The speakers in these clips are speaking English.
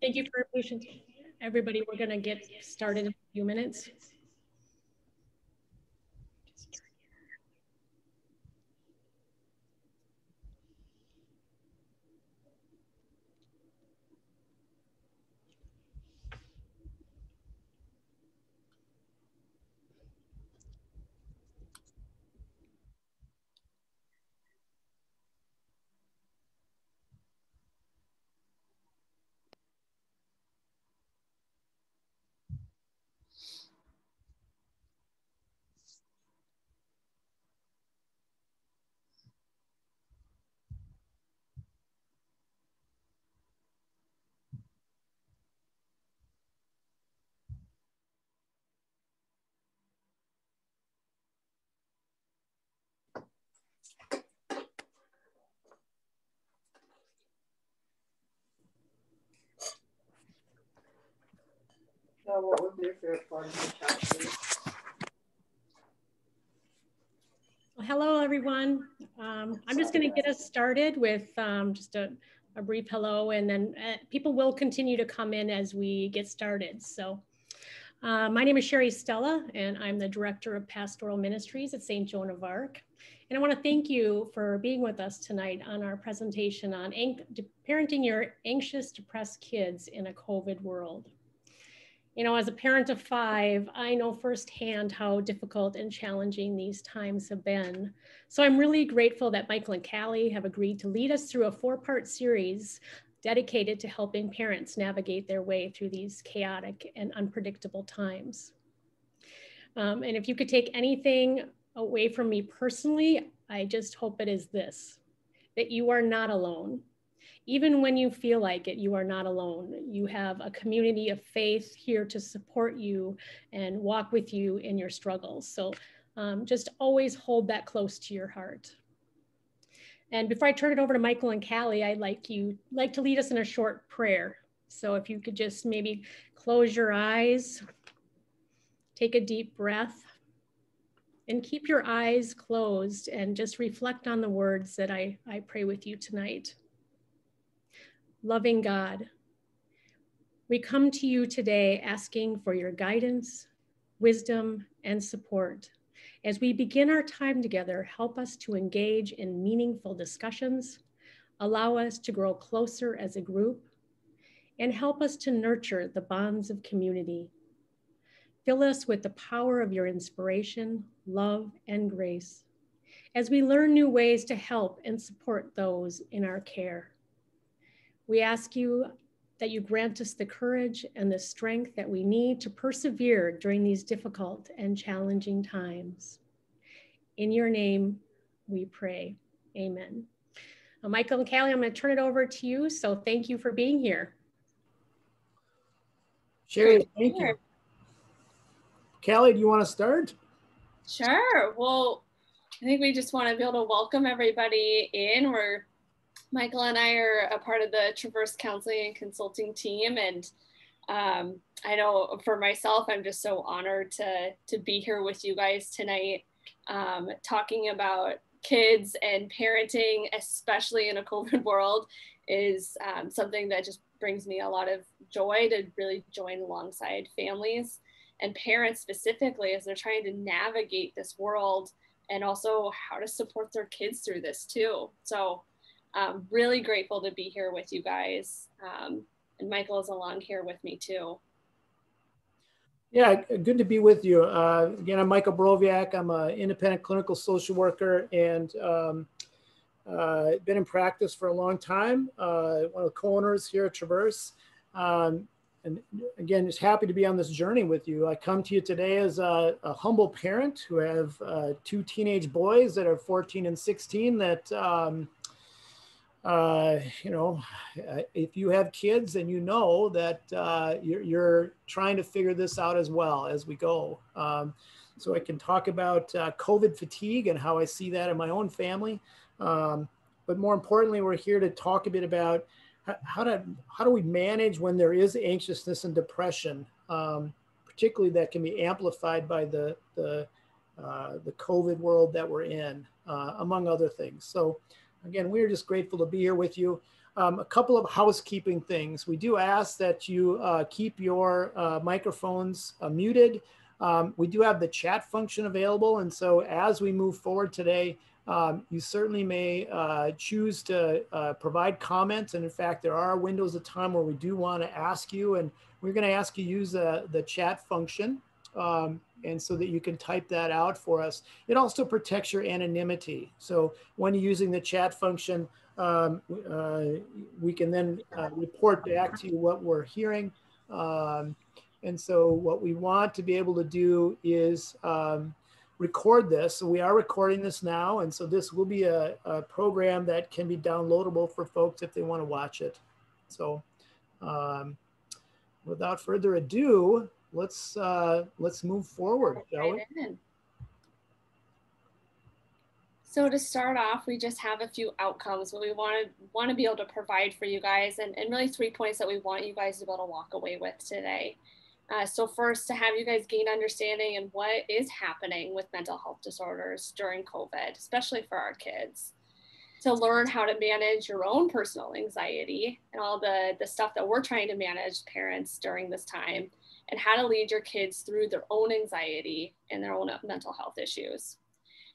Thank you for your patience. Everybody, we're going to get started in a few minutes. What was your favorite part of the hello, everyone. Um, I'm just going to get us started with um, just a, a, brief hello, and then uh, people will continue to come in as we get started. So uh, my name is Sherry Stella, and I'm the Director of Pastoral Ministries at St. Joan of Arc. And I want to thank you for being with us tonight on our presentation on parenting your anxious, depressed kids in a COVID world you know, as a parent of five, I know firsthand how difficult and challenging these times have been. So I'm really grateful that Michael and Callie have agreed to lead us through a four part series dedicated to helping parents navigate their way through these chaotic and unpredictable times. Um, and if you could take anything away from me personally, I just hope it is this that you are not alone even when you feel like it, you are not alone. You have a community of faith here to support you and walk with you in your struggles. So um, just always hold that close to your heart. And before I turn it over to Michael and Callie, I'd like you like to lead us in a short prayer. So if you could just maybe close your eyes, take a deep breath, and keep your eyes closed and just reflect on the words that I, I pray with you tonight loving God, we come to you today asking for your guidance, wisdom, and support. As we begin our time together, help us to engage in meaningful discussions, allow us to grow closer as a group, and help us to nurture the bonds of community. Fill us with the power of your inspiration, love, and grace as we learn new ways to help and support those in our care. We ask you that you grant us the courage and the strength that we need to persevere during these difficult and challenging times. In your name, we pray. Amen. Uh, Michael and Callie, I'm going to turn it over to you. So thank you for being here. Sherry, thank you. Callie, do you want to start? Sure. Well, I think we just want to be able to welcome everybody in. We're Michael and I are a part of the Traverse Counseling and Consulting team, and um, I know for myself, I'm just so honored to to be here with you guys tonight, um, talking about kids and parenting, especially in a COVID world, is um, something that just brings me a lot of joy to really join alongside families and parents specifically as they're trying to navigate this world and also how to support their kids through this too. So um, really grateful to be here with you guys. Um, and Michael is along here with me too. Yeah, good to be with you. Uh, again, I'm Michael Broviak. I'm an independent clinical social worker and um, uh, been in practice for a long time. Uh, one of the co-owners here at Traverse. Um, and again, just happy to be on this journey with you. I come to you today as a, a humble parent who have uh, two teenage boys that are 14 and 16 that um, uh, you know, uh, if you have kids and you know that uh, you're, you're, trying to figure this out as well as we go. Um, so I can talk about uh, COVID fatigue and how I see that in my own family. Um, but more importantly, we're here to talk a bit about how to how do we manage when there is anxiousness and depression, um, particularly that can be amplified by the the uh, the COVID world that we're in, uh, among other things. So again, we're just grateful to be here with you. Um, a couple of housekeeping things. We do ask that you uh, keep your uh, microphones uh, muted. Um, we do have the chat function available. And so as we move forward today, um, you certainly may uh, choose to uh, provide comments. And in fact, there are windows of time where we do want to ask you, and we're going to ask you use the, the chat function. Um, and so that you can type that out for us. It also protects your anonymity. So when using the chat function, um, uh, we can then uh, report back to you what we're hearing. Um, and so what we want to be able to do is um, record this. So we are recording this now. And so this will be a, a program that can be downloadable for folks if they want to watch it. So um, without further ado, let's uh, let's move forward, shall we? So to start off, we just have a few outcomes what we want to want to be able to provide for you guys, and, and really three points that we want you guys to be able to walk away with today. Uh, so first, to have you guys gain understanding and what is happening with mental health disorders during COVID, especially for our kids. To learn how to manage your own personal anxiety and all the, the stuff that we're trying to manage parents during this time and how to lead your kids through their own anxiety and their own mental health issues.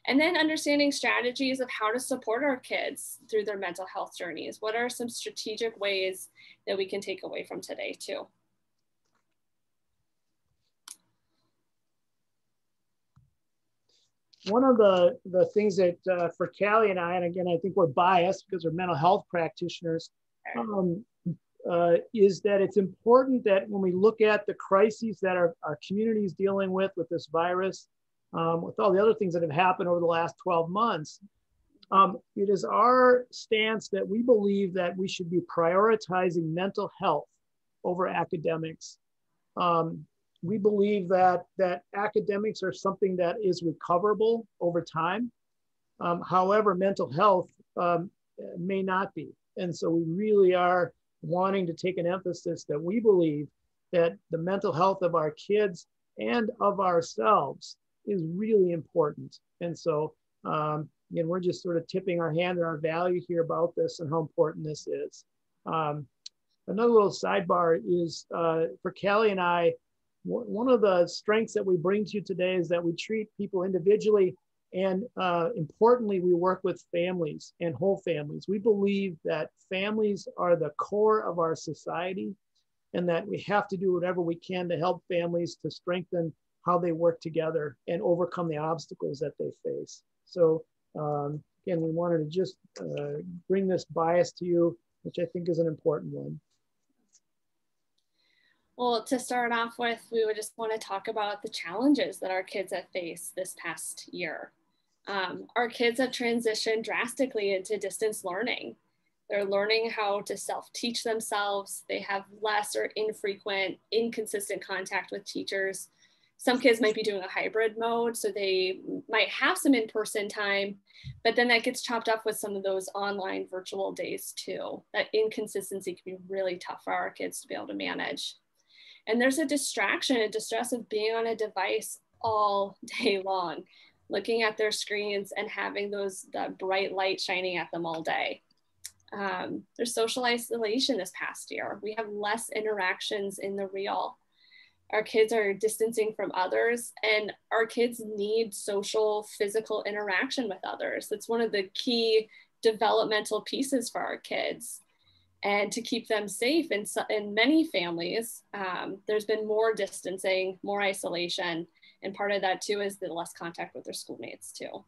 And then understanding strategies of how to support our kids through their mental health journeys. What are some strategic ways that we can take away from today, too? One of the, the things that uh, for Callie and I, and again, I think we're biased because we're mental health practitioners, um, uh, is that it's important that when we look at the crises that our, our community is dealing with with this virus, um, with all the other things that have happened over the last 12 months, um, it is our stance that we believe that we should be prioritizing mental health over academics. Um, we believe that, that academics are something that is recoverable over time. Um, however, mental health um, may not be. And so we really are wanting to take an emphasis that we believe that the mental health of our kids and of ourselves is really important. And so, um, again, we're just sort of tipping our hand and our value here about this and how important this is. Um, another little sidebar is uh, for Callie and I, one of the strengths that we bring to you today is that we treat people individually and uh, importantly, we work with families and whole families. We believe that families are the core of our society and that we have to do whatever we can to help families to strengthen how they work together and overcome the obstacles that they face. So um, again, we wanted to just uh, bring this bias to you, which I think is an important one. Well, to start off with, we would just want to talk about the challenges that our kids have faced this past year. Um, our kids have transitioned drastically into distance learning. They're learning how to self teach themselves. They have less or infrequent, inconsistent contact with teachers. Some kids might be doing a hybrid mode, so they might have some in person time, but then that gets chopped up with some of those online virtual days too. That inconsistency can be really tough for our kids to be able to manage. And there's a distraction and distress of being on a device all day long, looking at their screens and having those that bright light shining at them all day. Um, there's social isolation this past year. We have less interactions in the real. Our kids are distancing from others, and our kids need social, physical interaction with others. That's one of the key developmental pieces for our kids and to keep them safe in, in many families um, there's been more distancing more isolation and part of that too is the less contact with their schoolmates too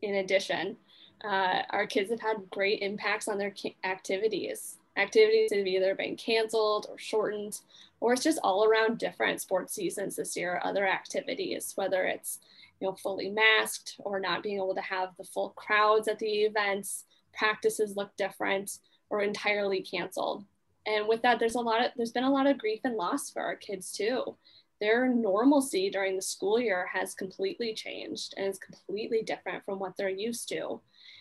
in addition uh, our kids have had great impacts on their activities activities have either been canceled or shortened or it's just all around different sports seasons this year other activities whether it's you know, fully masked or not being able to have the full crowds at the events, practices look different or entirely canceled. And with that, there's a lot of, there's been a lot of grief and loss for our kids too. Their normalcy during the school year has completely changed and is completely different from what they're used to.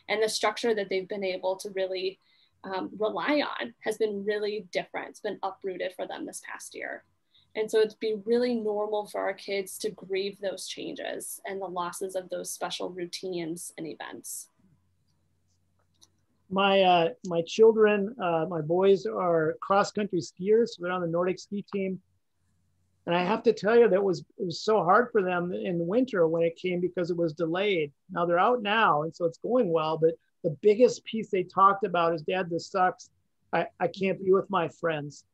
And the structure that they've been able to really um, rely on has been really different. It's been uprooted for them this past year. And so it'd be really normal for our kids to grieve those changes and the losses of those special routines and events. My uh, my children, uh, my boys are cross country skiers. So they're on the Nordic ski team, and I have to tell you that was it was so hard for them in the winter when it came because it was delayed. Now they're out now, and so it's going well. But the biggest piece they talked about is, Dad, this sucks. I, I can't be with my friends.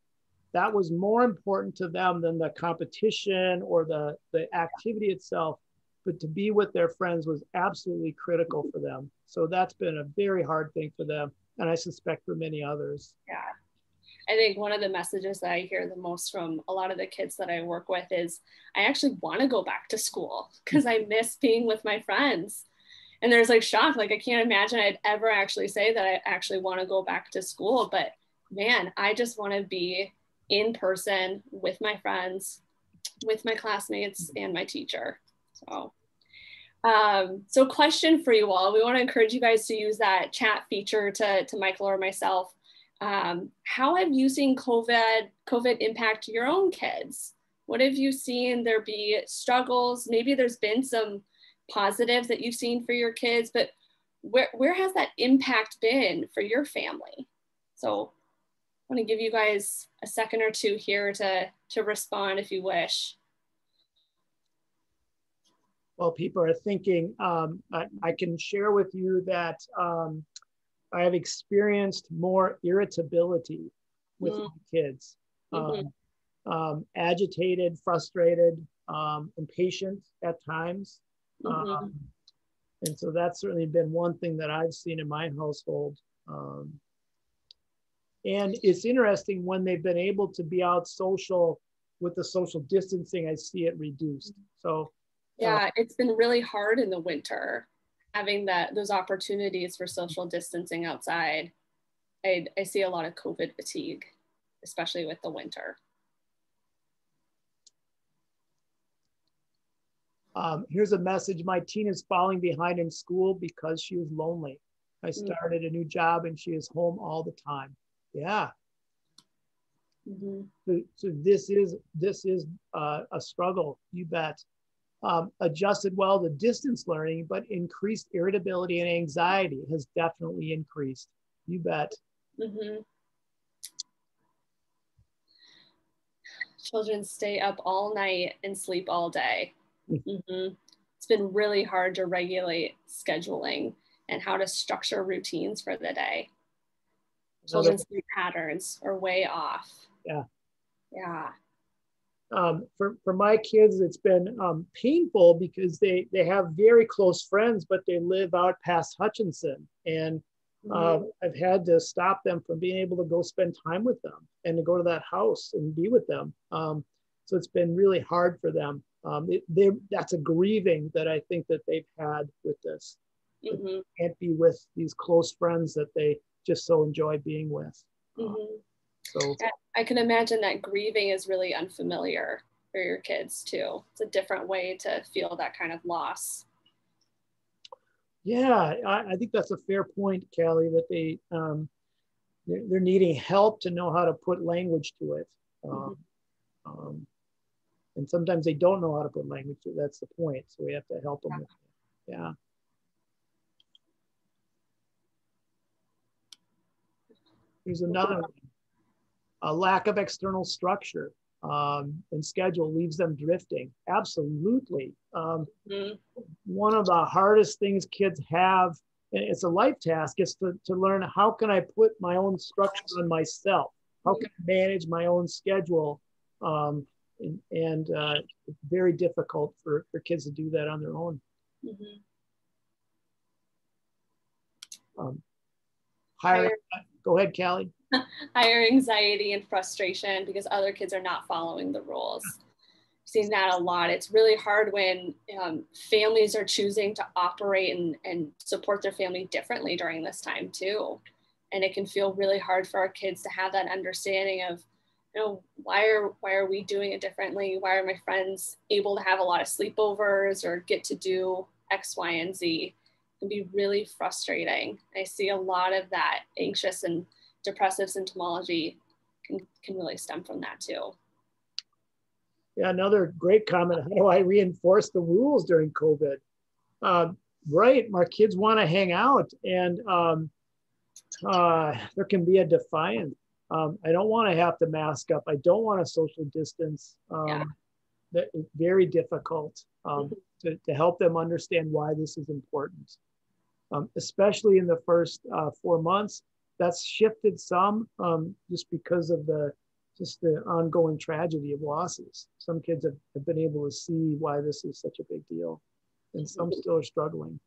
That was more important to them than the competition or the the activity itself but to be with their friends was absolutely critical for them. So that's been a very hard thing for them, and I suspect for many others. Yeah. I think one of the messages that I hear the most from a lot of the kids that I work with is I actually want to go back to school because I miss being with my friends. And there's like shock, like I can't imagine I'd ever actually say that I actually want to go back to school. But man, I just want to be in person with my friends, with my classmates, and my teacher. So um, so question for you all, we wanna encourage you guys to use that chat feature to, to Michael or myself. Um, how have you seen COVID, COVID impact your own kids? What have you seen there be struggles? Maybe there's been some positives that you've seen for your kids, but where, where has that impact been for your family? So I want to give you guys a second or two here to, to respond if you wish while people are thinking, um, I, I, can share with you that um, I have experienced more irritability with mm. kids, mm-hmm. um, agitated, frustrated, um, impatient at times. Mm-hmm. Um, and so that's certainly been one thing that I've seen in my household. Um, and it's interesting when they've been able to be out social with the social distancing, I see it reduced. So yeah, it's been really hard in the winter having that those opportunities for social distancing outside. I, I see a lot of COVID fatigue, especially with the winter. Um, here's a message. My teen is falling behind in school because she is lonely. I mm. started a new job and she is home all the time. Yeah. Mm-hmm. So, so, this is this is uh, a struggle. You bet um, adjusted well to distance learning, but increased irritability and anxiety has definitely increased. You bet. Mm-hmm. Children stay up all night and sleep all day. Mm-hmm. It's been really hard to regulate scheduling and how to structure routines for the day. Children's sleep patterns are way off. Yeah. Yeah um, for, for my kids, it's been um, painful because they, they have very close friends, but they live out past Hutchinson. And uh, I've had to stop them from being able to go spend time with them and to go to that house and be with them. Um, so it's been really hard for them. Um, it, that's a grieving that I think that they've had with this. Mm-hmm. Can't be with these close friends that they just so enjoy being with. Mm-hmm. So I can imagine that grieving is really unfamiliar for your kids too. It's a different way to feel that kind of loss. Yeah, I, I think that's a fair point, Callie, that they, um, they're, they're, needing help to know how to put language to it. Um, mm-hmm. um, and sometimes they don't know how to put language to it. That's the point. So we have to help them. Yeah. yeah. Here's another one a lack of external structure um, and schedule leaves them drifting. Absolutely. Um, mm-hmm. One of the hardest things kids have, and it's a life task, is to, to learn how can I put my own structure on myself? How can I manage my own schedule? Um, and, and uh, it's very difficult for, for kids to do that on their own. Mm-hmm. Um, higher, go ahead, Callie. higher anxiety and frustration because other kids are not following the rules. Seen that a lot. It's really hard when um, families are choosing to operate and, and support their family differently during this time too. And it can feel really hard for our kids to have that understanding of, you know, why are why are we doing it differently? Why are my friends able to have a lot of sleepovers or get to do X, Y, and Z? It can be really frustrating. I see a lot of that anxious and depressive symptomology can, can really stem from that too. Yeah, another great comment. How do I reinforce the rules during COVID? Uh, right, our kids want to hang out, and um, uh, there can be a defiance. Um, I don't want to have to mask up. I don't want to social distance. Um, Yeah. That is very difficult um, to, to help them understand why this is important, um, especially in the first uh, four months. That's shifted some um, just because of the just the ongoing tragedy of losses. Some kids have, have been able to see why this is such a big deal, and some still are struggling.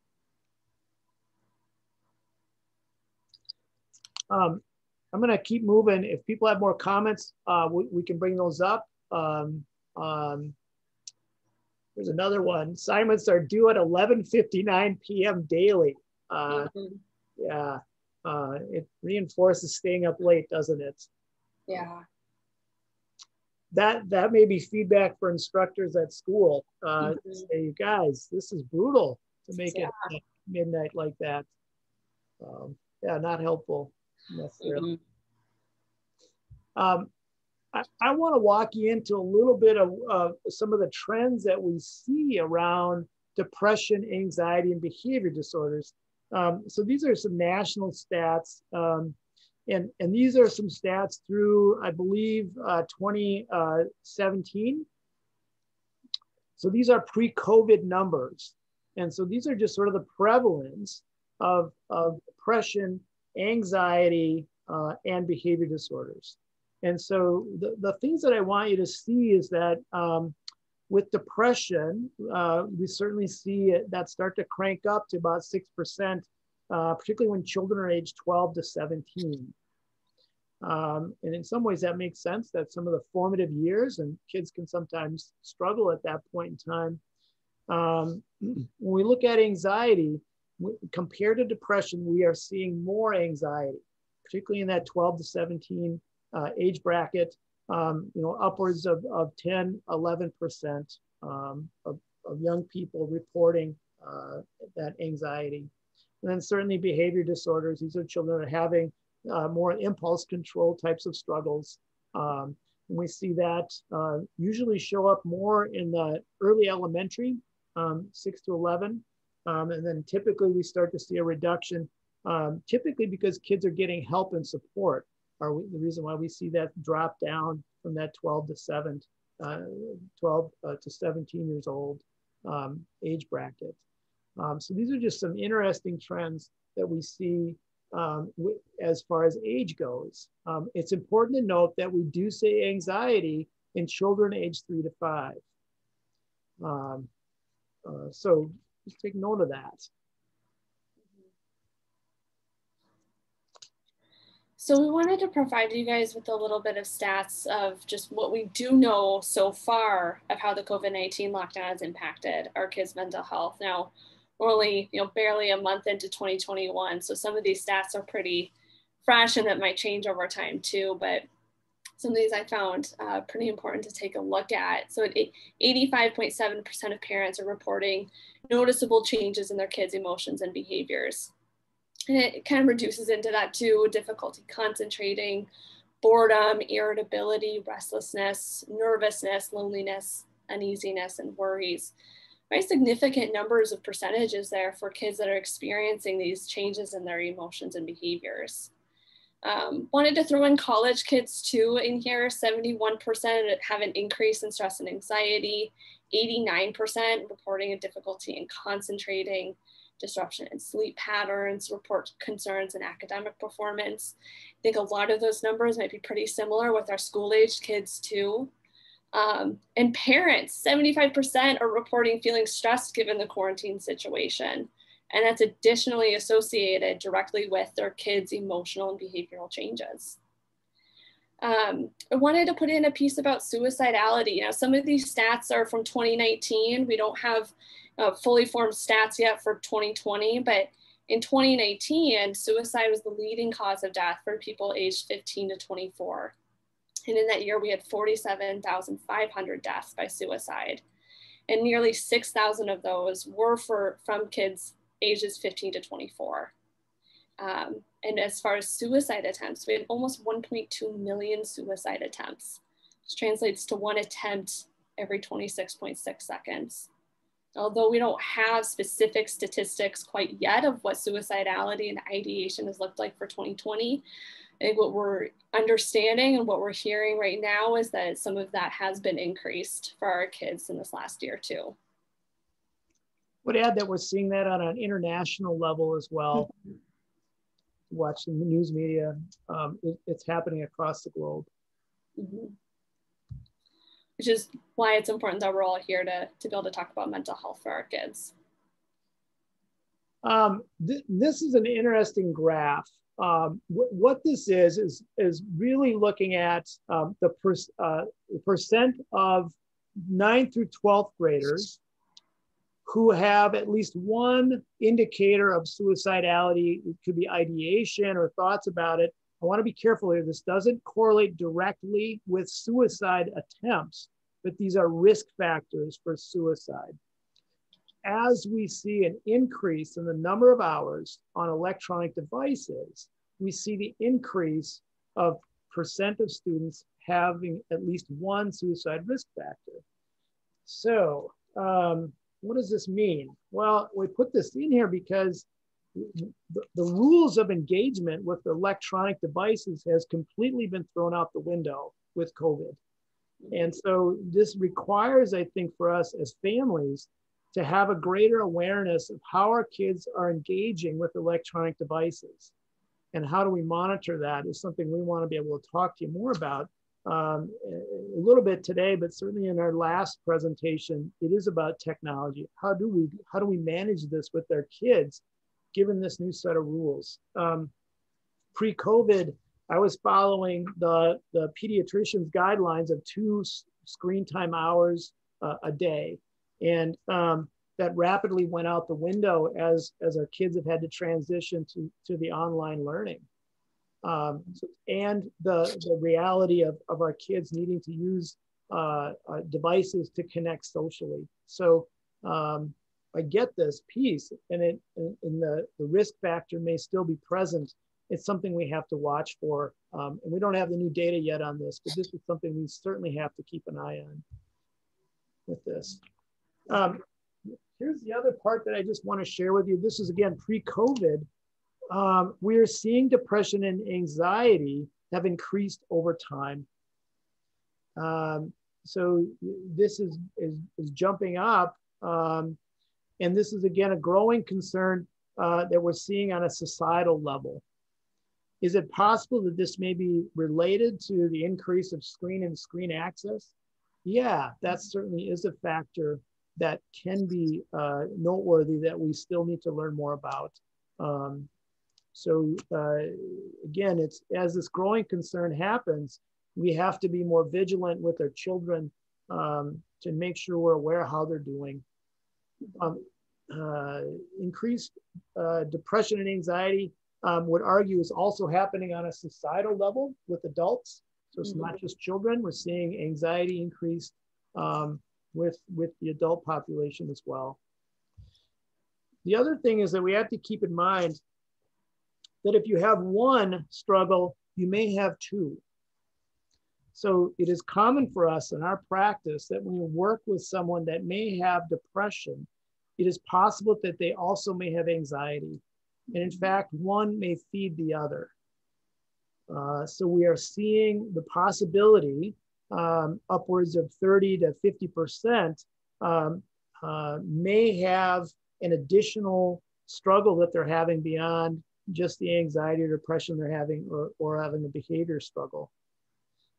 Um, I'm going to keep moving. If people have more comments, uh, we, we can bring those up. Um, um, there's another one. Assignments are due at 11:59 p.m. daily. Uh, Mhm. yeah, uh, it reinforces staying up late, doesn't it? Yeah. That that may be feedback for instructors at school. Uh, Mhm. Say, you guys, this is brutal to make Yeah. it midnight like that. Um, yeah, not helpful necessarily. Mhm. Um, I, I want to walk you into a little bit of uh, some of the trends that we see around depression, anxiety, and behavior disorders. Um, so these are some national stats, um, and, and these are some stats through, I believe, uh, 2017. So these are pre-COVID numbers. And so these are just sort of the prevalence of, of depression, anxiety, uh, and behavior disorders. And so the, the things that I want you to see is that um, with depression, uh, we certainly see it, that start to crank up to about 6%, uh, particularly when children are aged 12 to 17. Um, and in some ways that makes sense that some of the formative years and kids can sometimes struggle at that point in time. Um, when we look at anxiety, compared to depression, we are seeing more anxiety, particularly in that 12 to 17 uh, age bracket, um, you know, upwards of, of 10, 11% um, of, of young people reporting uh, that anxiety. And then certainly behavior disorders. These are children that are having uh, more impulse control types of struggles. Um, and we see that uh, usually show up more in the early elementary, um, 6 to 11. Um, and then typically we start to see a reduction, um, typically because kids are getting help and support are we, the reason why we see that drop down from that 12 to 7, uh, 12 uh, to 17 years old um, age bracket. Um, so these are just some interesting trends that we see um, as far as age goes. Um, it's important to note that we do say anxiety in children aged three to five. Um, uh, so just take note of that. So we wanted to provide you guys with a little bit of stats of just what we do know so far of how the COVID-19 lockdown has impacted our kids' mental health. Now, we're only you know barely a month into 2021, so some of these stats are pretty fresh and that might change over time too. But some of these I found uh, pretty important to take a look at. So 85.7% of parents are reporting noticeable changes in their kids' emotions and behaviors. And it kind of reduces into that too difficulty concentrating, boredom, irritability, restlessness, nervousness, loneliness, uneasiness, and worries. Very significant numbers of percentages there for kids that are experiencing these changes in their emotions and behaviors. Um, wanted to throw in college kids too in here. 71% have an increase in stress and anxiety, 89% reporting a difficulty in concentrating, disruption in sleep patterns, report concerns in academic performance. I think a lot of those numbers might be pretty similar with our school aged kids too. Um, and parents, 75% are reporting feeling stressed given the quarantine situation. And that's additionally associated directly with their kids' emotional and behavioral changes. Um, I wanted to put in a piece about suicidality. Now, some of these stats are from 2019. We don't have uh, fully formed stats yet for 2020, but in 2019, suicide was the leading cause of death for people aged 15 to 24. And in that year, we had 47,500 deaths by suicide. And nearly 6,000 of those were for, from kids ages 15 to 24. Um, and as far as suicide attempts, we had almost 1.2 million suicide attempts, which translates to one attempt every 26.6 seconds. although we don't have specific statistics quite yet of what suicidality and ideation has looked like for 2020, I think what we're understanding and what we're hearing right now is that some of that has been increased for our kids in this last year too. Would add that we're seeing that on an international level as well. Mm-hmm. Watching the news media, um, it, it's happening across the globe. Mm-hmm. Which is why it's important that we're all here to, to be able to talk about mental health for our kids. Um, th this is an interesting graph um, what this is is is really looking at um, the, per, uh, percent of 9th through 12th graders who have at least one indicator of suicidality. It could be ideation or thoughts about it. I want to be careful here. This doesn't correlate directly with suicide attempts, but these are risk factors for suicide as we see an increase in the number of hours on electronic devices, we see the increase of percent of students having at least one suicide risk factor. So um, what does this mean? Well, we put this in here because the, the rules of engagement with electronic devices has completely been thrown out the window with COVID. And so this requires, I think, for us as families to have a greater awareness of how our kids are engaging with electronic devices. And how do we monitor that is something we want to be able to talk to you more about um, a little bit today, but certainly in our last presentation, it is about technology. How do we how do we manage this with our kids, given this new set of rules? Um, Pre-COVID, I was following the the pediatrician's guidelines of two screen time hours uh, a day and um, that rapidly went out the window as as our kids have had to transition to to the online learning um, and the the reality of, of our kids needing to use uh, uh, devices to connect socially so um, I get this piece and it and the, the risk factor may still be present it's something we have to watch for um, and we don't have the new data yet on this but this is something we certainly have to keep an eye on with this um, here's the other part that I just want to share with you. This is again pre-COVID. Um, we are seeing depression and anxiety have increased over time. Um, so this is, is, is jumping up. Um, and this is again a growing concern uh, that we're seeing on a societal level. Is it possible that this may be related to the increase of screen and screen access? Yeah, that certainly is a factor that can be uh, noteworthy that we still need to learn more about. Um, so uh, again, it's as this growing concern happens, we have to be more vigilant with our children um, to make sure we're aware how they're doing. Um, uh, increased uh, depression and anxiety um, would argue is also happening on a societal level with adults. So it's mm -hmm. not just children. We're seeing anxiety increase um, with, with the adult population as well. The other thing is that we have to keep in mind that if you have one struggle, you may have two. So it is common for us in our practice that when you work with someone that may have depression, it is possible that they also may have anxiety. And in fact, one may feed the other. Uh, so we are seeing the possibility um, upwards of 30 to 50% um, uh, may have an additional struggle that they're having beyond just the anxiety or depression they're having or, or having a behavior struggle.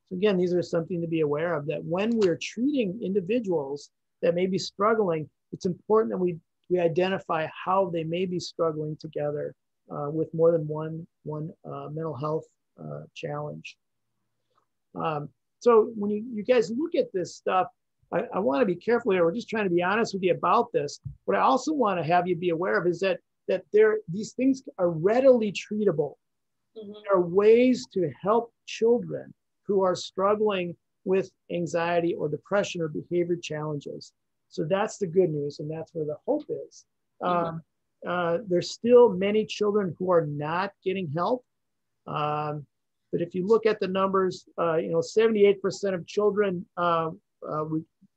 So again, these are something to be aware of that when we're treating individuals that may be struggling, it's important that we, we identify how they may be struggling together uh, with more than one, one uh, mental health uh, challenge. Um, so when you, you guys look at this stuff, I, I want to be careful here. We're just trying to be honest with you about this. What I also want to have you be aware of is that that there these things are readily treatable. Mm-hmm. There are ways to help children who are struggling with anxiety or depression or behavior challenges. So that's the good news, and that's where the hope is. Mm-hmm. Um, uh, there's still many children who are not getting help. Um, but if you look at the numbers, uh, you know, 78% of children uh, uh,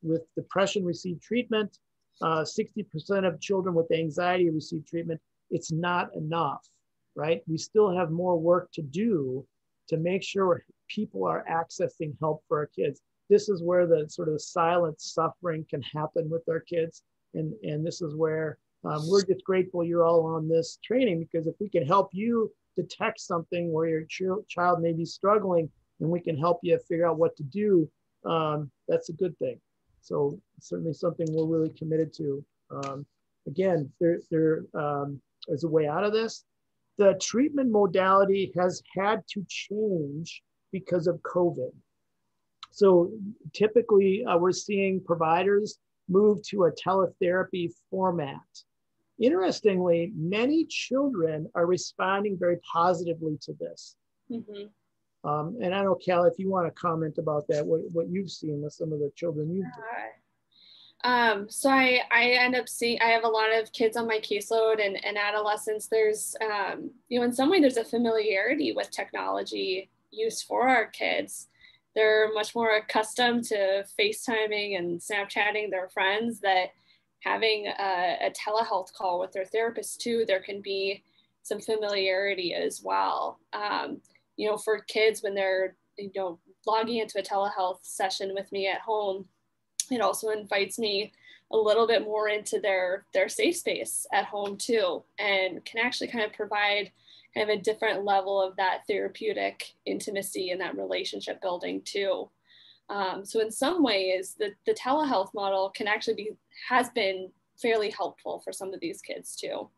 with depression receive treatment. Uh, 60% of children with anxiety receive treatment. It's not enough, right? We still have more work to do to make sure people are accessing help for our kids. This is where the sort of silent suffering can happen with our kids. And, and this is where um, we're just grateful you're all on this training because if we can help you detect something where your ch- child may be struggling and we can help you figure out what to do, um, that's a good thing. So certainly something we're really committed to. Um, again, there, there um, is a way out of this. The treatment modality has had to change because of COVID. So typically uh, we're seeing providers move to a teletherapy format. Interestingly, many children are responding very positively to this. Mm-hmm. Um, and I know, Cal, if you want to comment about that, what, what you've seen with some of the children you've um, so I, I end up seeing, I have a lot of kids on my caseload and, and adolescents. There's, um, you know, in some way there's a familiarity with technology use for our kids. They're much more accustomed to FaceTiming and Snapchatting their friends that having a, a telehealth call with their therapist too, there can be some familiarity as well. Um, you know, for kids when they're, you know, logging into a telehealth session with me at home, it also invites me a little bit more into their their safe space at home too and can actually kind of provide kind of a different level of that therapeutic intimacy and that relationship building too. Um, so in some ways the, the telehealth model can actually be has been fairly helpful for some of these kids too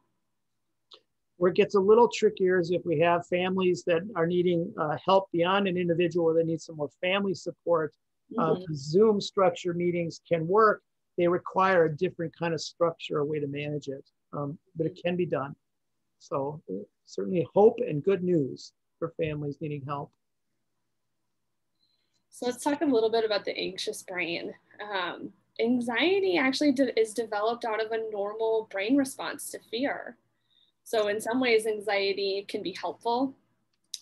where it gets a little trickier is if we have families that are needing uh, help beyond an individual or they need some more family support uh, mm-hmm. Zoom structure meetings can work. They require a different kind of structure, a way to manage it, um, but it can be done. So uh, certainly hope and good news for families needing help. So let's talk a little bit about the anxious brain. Um, anxiety actually de- is developed out of a normal brain response to fear. So in some ways, anxiety can be helpful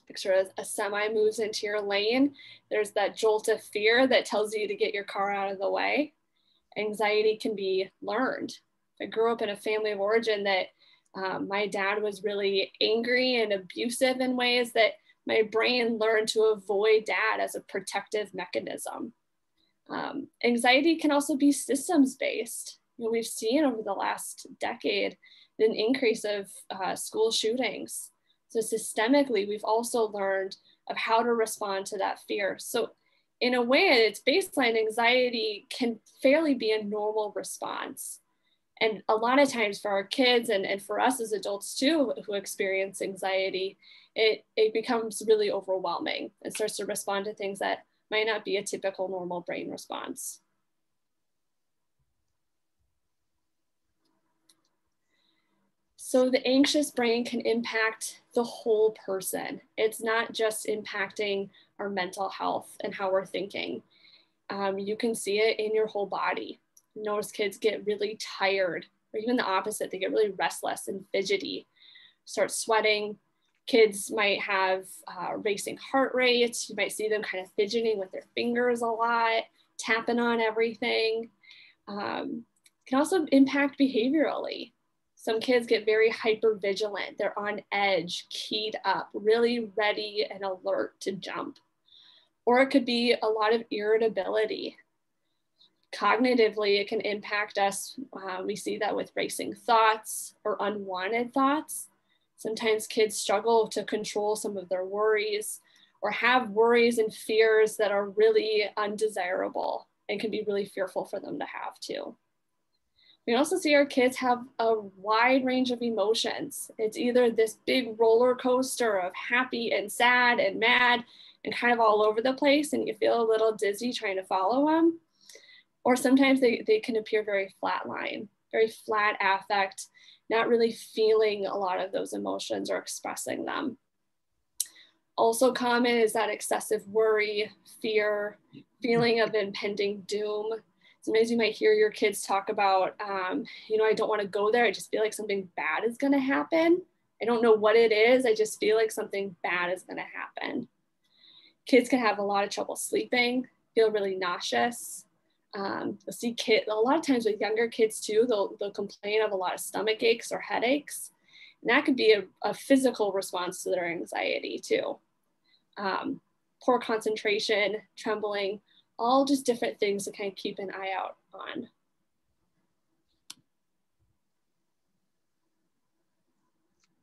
picture a, semi moves into your lane. There's that jolt of fear that tells you to get your car out of the way. Anxiety can be learned. I grew up in a family of origin that um, my dad was really angry and abusive in ways that my brain learned to avoid dad as a protective mechanism. Um, anxiety can also be systems based. You know, we've seen over the last decade an increase of uh, school shootings, so systemically, we've also learned of how to respond to that fear. So in a way, its baseline anxiety can fairly be a normal response. And a lot of times for our kids and, and for us as adults too, who experience anxiety, it, it becomes really overwhelming and starts to respond to things that might not be a typical normal brain response. So the anxious brain can impact the whole person. It's not just impacting our mental health and how we're thinking. Um, you can see it in your whole body. Notice kids get really tired, or even the opposite, they get really restless and fidgety, start sweating. Kids might have uh, racing heart rates. You might see them kind of fidgeting with their fingers a lot, tapping on everything. Um, can also impact behaviorally. Some kids get very hyper vigilant. They're on edge, keyed up, really ready and alert to jump. Or it could be a lot of irritability. Cognitively, it can impact us. Uh, we see that with racing thoughts or unwanted thoughts. Sometimes kids struggle to control some of their worries or have worries and fears that are really undesirable and can be really fearful for them to have too. We also see our kids have a wide range of emotions. It's either this big roller coaster of happy and sad and mad and kind of all over the place, and you feel a little dizzy trying to follow them. Or sometimes they, they can appear very flatline, very flat affect, not really feeling a lot of those emotions or expressing them. Also common is that excessive worry, fear, feeling of impending doom, sometimes you might hear your kids talk about, um, you know, I don't want to go there. I just feel like something bad is going to happen. I don't know what it is. I just feel like something bad is going to happen. Kids can have a lot of trouble sleeping, feel really nauseous, Um, you'll see kid a lot of times with younger kids too, they'll, they'll complain of a lot of stomach aches or headaches. And that could be a, a physical response to their anxiety too. Um, poor concentration, trembling, all just different things to kind of keep an eye out on.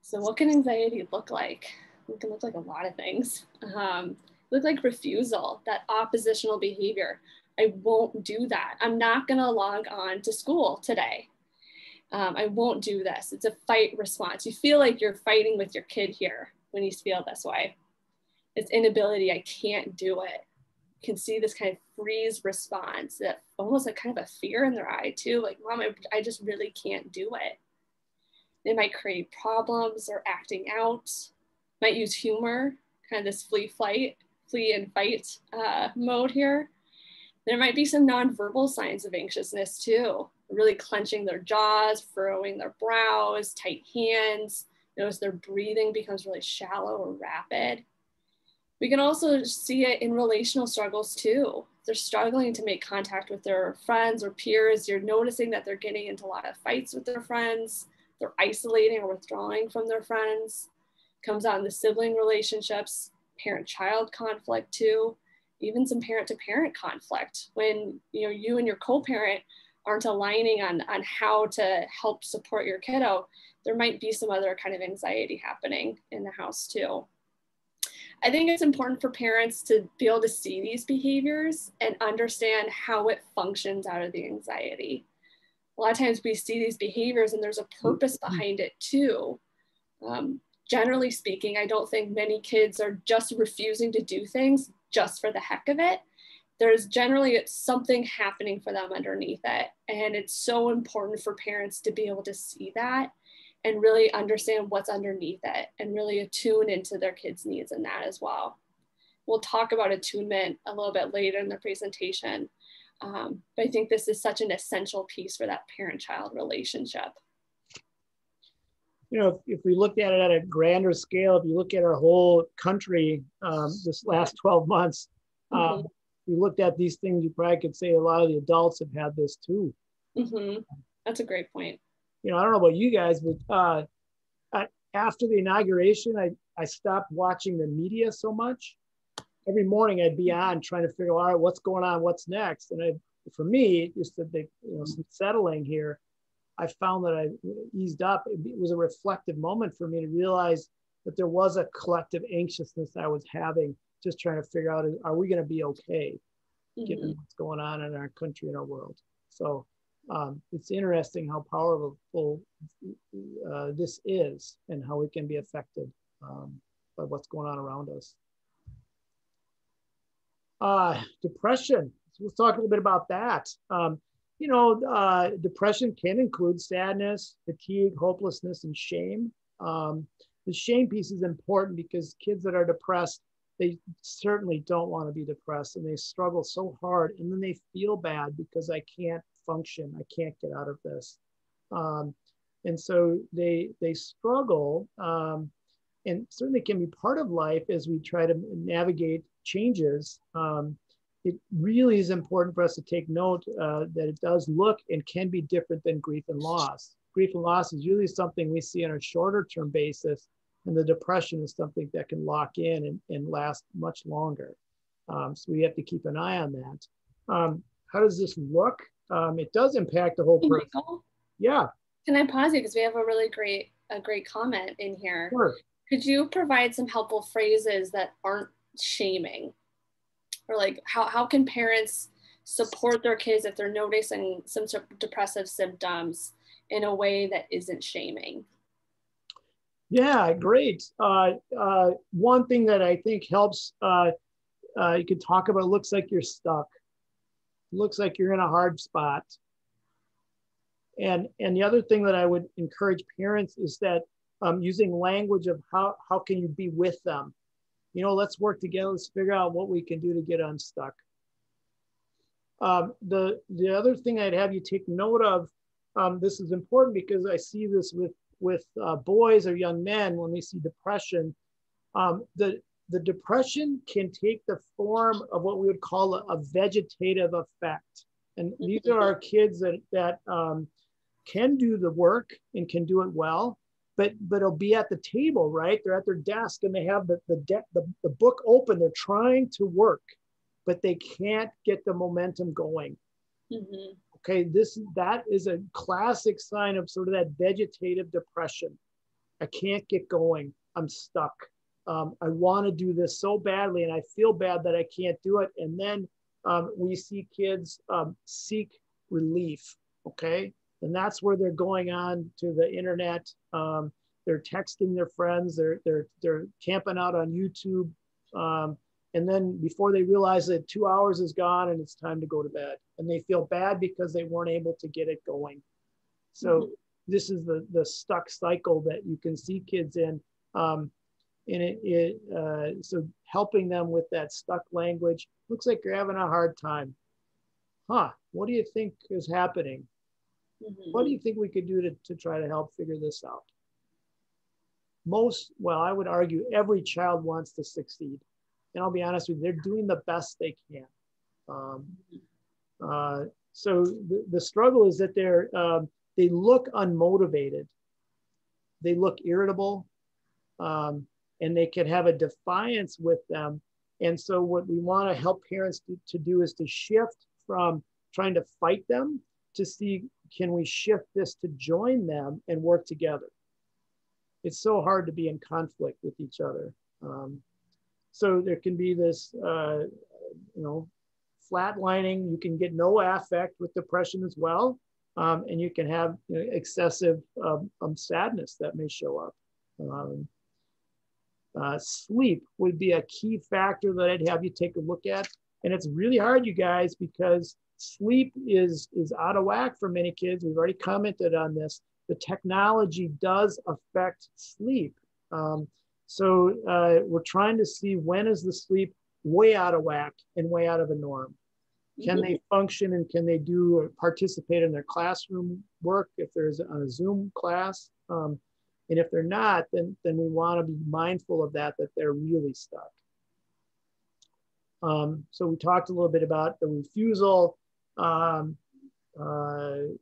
So what can anxiety look like? It can look like a lot of things. Um, look like refusal, that oppositional behavior. I won't do that. I'm not gonna log on to school today. Um, I won't do this. It's a fight response. You feel like you're fighting with your kid here when you feel this way. It's inability, I can't do it. Can see this kind of freeze response that almost like kind of a fear in their eye too. Like, mom, I, I just really can't do it. They might create problems or acting out, might use humor, kind of this flee flight, flee and fight uh, mode here. There might be some nonverbal signs of anxiousness too, really clenching their jaws, furrowing their brows, tight hands. Notice their breathing becomes really shallow or rapid. We can also see it in relational struggles too. They're struggling to make contact with their friends or peers. You're noticing that they're getting into a lot of fights with their friends. They're isolating or withdrawing from their friends. Comes out in the sibling relationships, parent-child conflict too, even some parent-to-parent conflict when you know you and your co-parent aren't aligning on, on how to help support your kiddo, there might be some other kind of anxiety happening in the house too. I think it's important for parents to be able to see these behaviors and understand how it functions out of the anxiety. A lot of times we see these behaviors and there's a purpose mm-hmm. behind it too. Um, generally speaking, I don't think many kids are just refusing to do things just for the heck of it. There's generally something happening for them underneath it. And it's so important for parents to be able to see that and really understand what's underneath it and really attune into their kids' needs in that as well. We'll talk about attunement a little bit later in the presentation, um, but I think this is such an essential piece for that parent-child relationship. You know, if, we look at it at a grander scale, if you look at our whole country um, this last 12 months, um, mm -hmm. we looked at these things, you probably could say a lot of the adults have had this too. Mm -hmm. That's a great point you know, I don't know about you guys, but uh, I, after the inauguration, I, I stopped watching the media so much. Every morning I'd be on trying to figure out, right, what's going on, what's next. And I, for me, just the big, you know, some settling here, I found that I eased up. It was a reflective moment for me to realize that there was a collective anxiousness I was having, just trying to figure out, are we going to be okay, given mm-hmm. what's going on in our country and our world? So um, it's interesting how powerful uh, this is and how it can be affected um, by what's going on around us. Uh, depression. So let's talk a little bit about that. Um, you know, uh, depression can include sadness, fatigue, hopelessness, and shame. Um, the shame piece is important because kids that are depressed, they certainly don't want to be depressed and they struggle so hard and then they feel bad because I can't function. I can't get out of this. Um, and so they they struggle um, and certainly can be part of life as we try to navigate changes. Um, it really is important for us to take note uh, that it does look and can be different than grief and loss. Grief and loss is usually something we see on a shorter term basis, and the depression is something that can lock in and, and last much longer. Um, so we have to keep an eye on that. Um, how does this look? Um, it does impact the whole person. Yeah. Can I pause you because we have a really great a great comment in here. Sure. Could you provide some helpful phrases that aren't shaming? Or like how, how can parents support their kids if they're noticing some sort of depressive symptoms in a way that isn't shaming? Yeah, great. Uh, uh, one thing that I think helps, uh, uh you could talk about looks like you're stuck looks like you're in a hard spot. And, and the other thing that I would encourage parents is that um, using language of how, how can you be with them? You know, let's work together. Let's figure out what we can do to get unstuck. Um, the, the other thing I'd have you take note of, um, this is important because I see this with, with uh, boys or young men when we see depression. Um, the, the depression can take the form of what we would call a, a vegetative effect. And these are our kids that, that um, can do the work and can do it well, but but it'll be at the table, right? They're at their desk and they have the the, de- the, the book open. They're trying to work, but they can't get the momentum going. Mm-hmm. Okay, this that is a classic sign of sort of that vegetative depression. I can't get going. I'm stuck. Um, I want to do this so badly, and I feel bad that I can't do it. And then um, we see kids um, seek relief. Okay, and that's where they're going on to the internet. Um, they're texting their friends. They're they're they're camping out on YouTube. Um, and then before they realize that two hours is gone and it's time to go to bed, and they feel bad because they weren't able to get it going. So mm-hmm. this is the the stuck cycle that you can see kids in. Um, and it, it uh, so helping them with that stuck language looks like you're having a hard time. Huh what do you think is happening? Mm-hmm. what do you think we could do to, to try to help figure this out? Most well i would argue every child wants to succeed. And i'll be honest with you they're doing the best they can. Um, uh, so the, the struggle is that they're um, they look unmotivated. They look irritable. Um, and they can have a defiance with them. And so what we want to help parents to, to do is to shift from trying to fight them to see, can we shift this to join them and work together? It's so hard to be in conflict with each other. Um, so there can be this, uh, you know, flatlining. You can get no affect with depression as well. Um, and you can have you know, excessive um, um sadness that may show up. Uh, sleep would be a key factor that I'd have you take a look at. And it's really hard, you guys, because sleep is, is out of whack for many kids. We've already commented on this. The technology does affect sleep. Um, so uh, we're trying to see when is the sleep way out of whack and way out of a norm. Can mm-hmm. they function and can they do or participate in their classroom work if there's a Zoom class? Um, and if they're not, then, then we want to be mindful of that, that they're really stuck. Um, so we talked a little bit about the refusal, um, uh,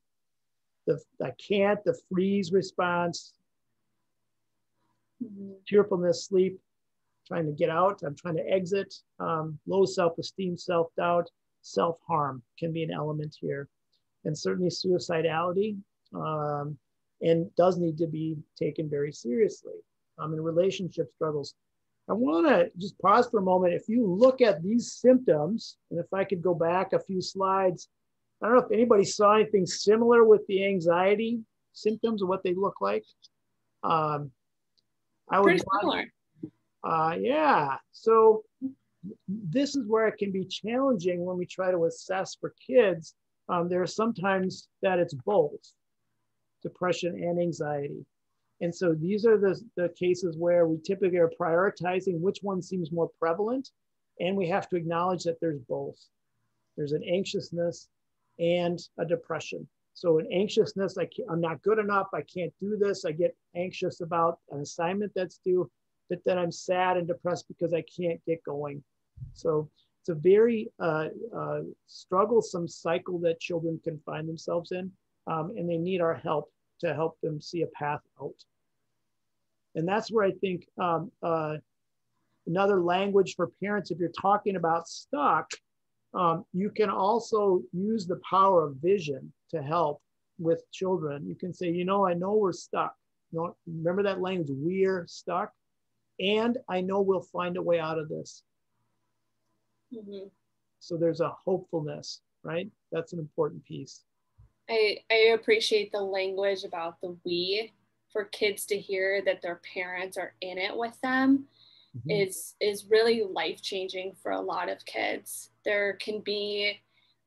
the I can't, the freeze response, mm-hmm. tearfulness, sleep, trying to get out, I'm trying to exit, um, low self-esteem, self-doubt, self-harm can be an element here. And certainly suicidality, um, and does need to be taken very seriously um, in relationship struggles. I want to just pause for a moment. If you look at these symptoms, and if I could go back a few slides, I don't know if anybody saw anything similar with the anxiety symptoms of what they look like. Um, I would. similar. Uh, yeah. So this is where it can be challenging when we try to assess for kids. Um, there are sometimes that it's both depression, and anxiety. And so these are the, the cases where we typically are prioritizing which one seems more prevalent. And we have to acknowledge that there's both. There's an anxiousness and a depression. So an anxiousness, I I'm not good enough. I can't do this. I get anxious about an assignment that's due, but then I'm sad and depressed because I can't get going. So it's a very uh, uh, strugglesome cycle that children can find themselves in um, and they need our help to help them see a path out. And that's where I think um, uh, another language for parents, if you're talking about stuck, um, you can also use the power of vision to help with children. You can say, you know, I know we're stuck. You know, remember that language, we're stuck. And I know we'll find a way out of this. Mm-hmm. So there's a hopefulness, right? That's an important piece. I, I appreciate the language about the we for kids to hear that their parents are in it with them mm-hmm. is is really life changing for a lot of kids. There can be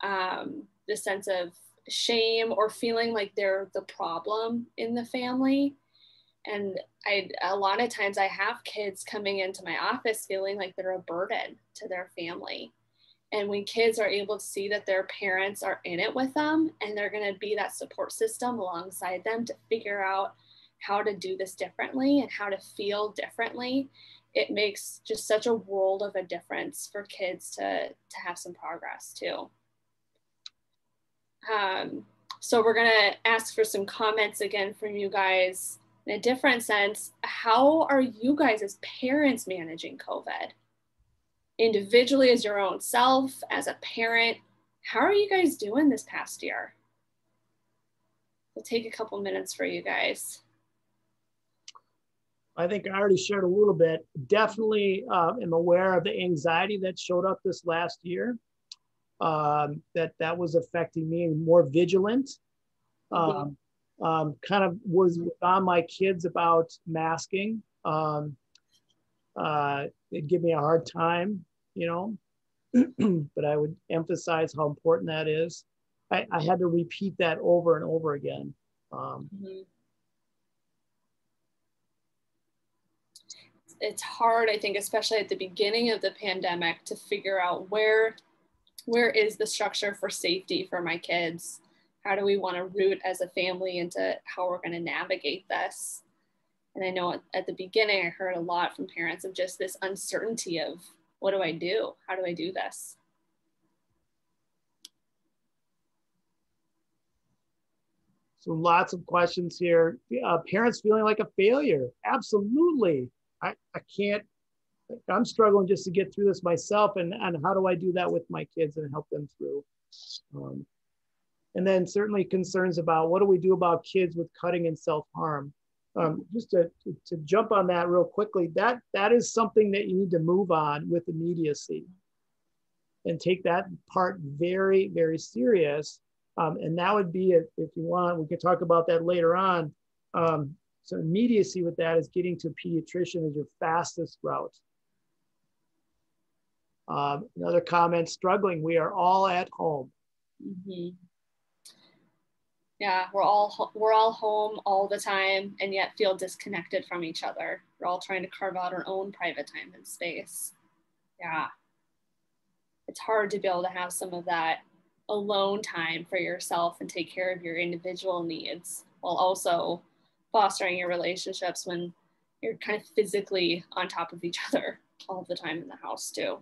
um, the sense of shame or feeling like they're the problem in the family. And I a lot of times I have kids coming into my office feeling like they're a burden to their family. And when kids are able to see that their parents are in it with them and they're going to be that support system alongside them to figure out how to do this differently and how to feel differently, it makes just such a world of a difference for kids to, to have some progress too. Um, so we're gonna ask for some comments again from you guys in a different sense. How are you guys as parents managing COVID? Individually as your own self, as a parent, how are you guys doing this past year? We'll take a couple minutes for you guys. I think I already shared a little bit. Definitely uh, am aware of the anxiety that showed up this last year. Um, that that was affecting me. More vigilant. Um, um, kind of was on my kids about masking. Um, uh, it'd give me a hard time, you know, but I would emphasize how important that is. I, I had to repeat that over and over again. Um, mm-hmm. it's hard, I think, especially at the beginning of the pandemic, to figure out where where is the structure for safety for my kids? How do we want to root as a family into how we're going to navigate this? And I know at the beginning, I heard a lot from parents of just this uncertainty of what do I do? How do I do this? So lots of questions here. Uh, parents feeling like a failure. Absolutely. I, I can't, I'm struggling just to get through this myself. And, and how do I do that with my kids and help them through? Um, and then certainly concerns about what do we do about kids with cutting and self-harm? Um, just to, to, to jump on that real quickly, that, that is something that you need to move on with immediacy and take that part very, very serious. Um, and that would be, if, if you want, we can talk about that later on. Um, so immediacy with that is getting to a pediatrician is your fastest route. Um, another comment, struggling. We are all at home. Mm-hmm. Yeah, we're all we're all home all the time, and yet feel disconnected from each other. We're all trying to carve out our own private time and space. Yeah, it's hard to be able to have some of that alone time for yourself and take care of your individual needs while also fostering your relationships when you're kind of physically on top of each other all the time in the house too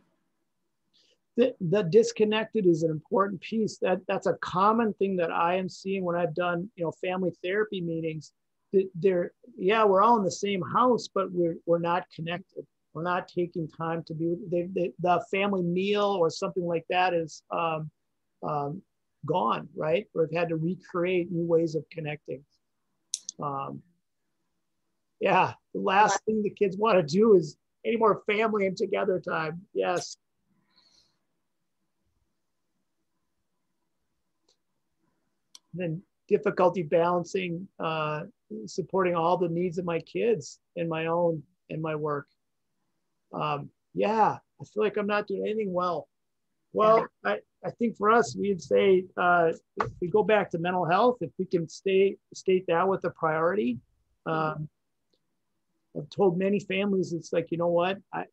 the, the disconnected is an important piece. That that's a common thing that i am seeing when i've done you know family therapy meetings. They're yeah we're all in the same house but we're, we're not connected. We're not taking time to be they, they, the family meal or something like that is um, um, gone right? We've had to recreate new ways of connecting. Um, yeah, the last thing the kids want to do is any more family and together time. Yes. Then difficulty balancing, uh, supporting all the needs of my kids and my own and my work. Um, yeah, I feel like I'm not doing anything well. Well, I, I think for us, we'd say uh, if we go back to mental health, if we can stay state that with a priority. Um, I've told many families, it's like, you know what? I,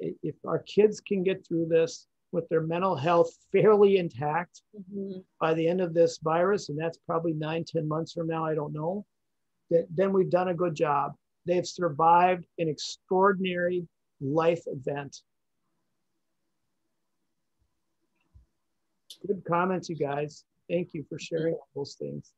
if our kids can get through this with their mental health fairly intact mm-hmm. by the end of this virus, and that's probably nine, ten months from now, I don't know, that, then we've done a good job. They've survived an extraordinary life event Good comments, you guys. Thank you for sharing all those things.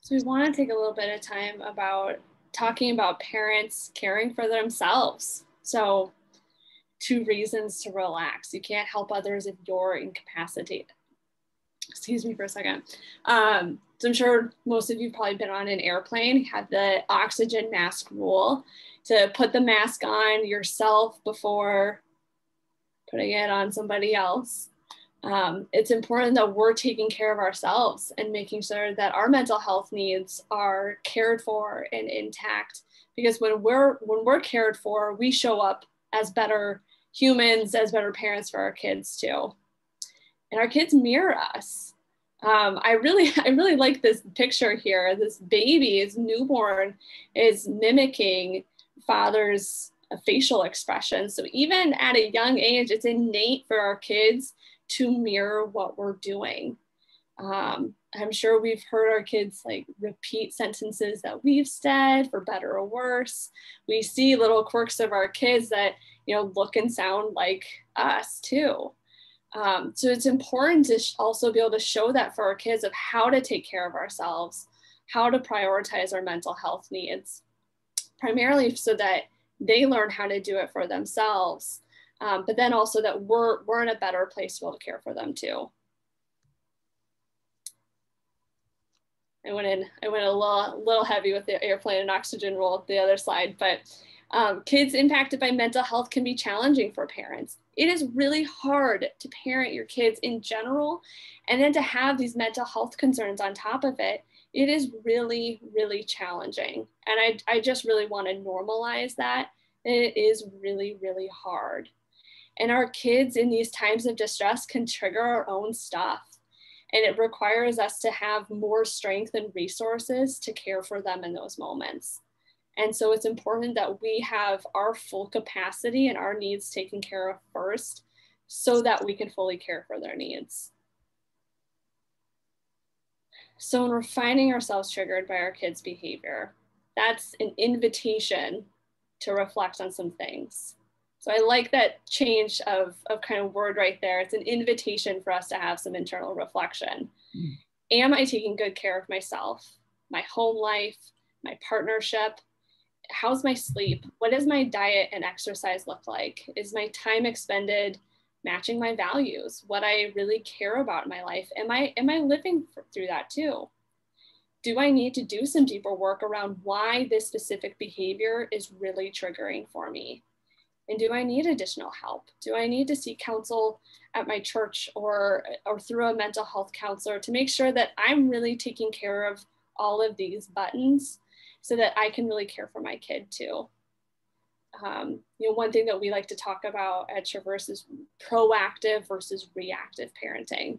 So we want to take a little bit of time about talking about parents caring for themselves. So two reasons to relax. You can't help others if you're incapacitated. Excuse me for a second. Um, so I'm sure most of you probably been on an airplane, had the oxygen mask rule to put the mask on yourself before putting it on somebody else. Um, it's important that we're taking care of ourselves and making sure that our mental health needs are cared for and intact. Because when we're when we're cared for, we show up as better humans, as better parents for our kids too. And our kids mirror us. Um, I really, I really like this picture here. This baby is newborn, is mimicking father's facial expression. So even at a young age, it's innate for our kids to mirror what we're doing. Um, I'm sure we've heard our kids like repeat sentences that we've said for better or worse. We see little quirks of our kids that, you know, look and sound like us too. Um, so it's important to also be able to show that for our kids of how to take care of ourselves, how to prioritize our mental health needs, primarily so that they learn how to do it for themselves, um, but then also that we're, we're in a better place to be able to care for them too. I went in, I went a little, little heavy with the airplane and oxygen roll the other slide, but um, kids impacted by mental health can be challenging for parents. It is really hard to parent your kids in general, and then to have these mental health concerns on top of it, it is really, really challenging. And I, I just really want to normalize that. It is really, really hard. And our kids in these times of distress can trigger our own stuff. And it requires us to have more strength and resources to care for them in those moments. And so it's important that we have our full capacity and our needs taken care of first so that we can fully care for their needs. So when we're finding ourselves triggered by our kids' behavior, that's an invitation to reflect on some things. So I like that change of, of kind of word right there. It's an invitation for us to have some internal reflection. Mm. Am I taking good care of myself, my home life, my partnership, how's my sleep? What does my diet and exercise look like? Is my time expended matching my values, what I really care about in my life? Am I am I living through that too? Do I need to do some deeper work around why this specific behavior is really triggering for me? And do I need additional help? Do I need to seek counsel at my church or, or through a mental health counselor to make sure that I'm really taking care of all of these buttons so that I can really care for my kid too. Um, you know, one thing that we like to talk about at Traverse is proactive versus reactive parenting.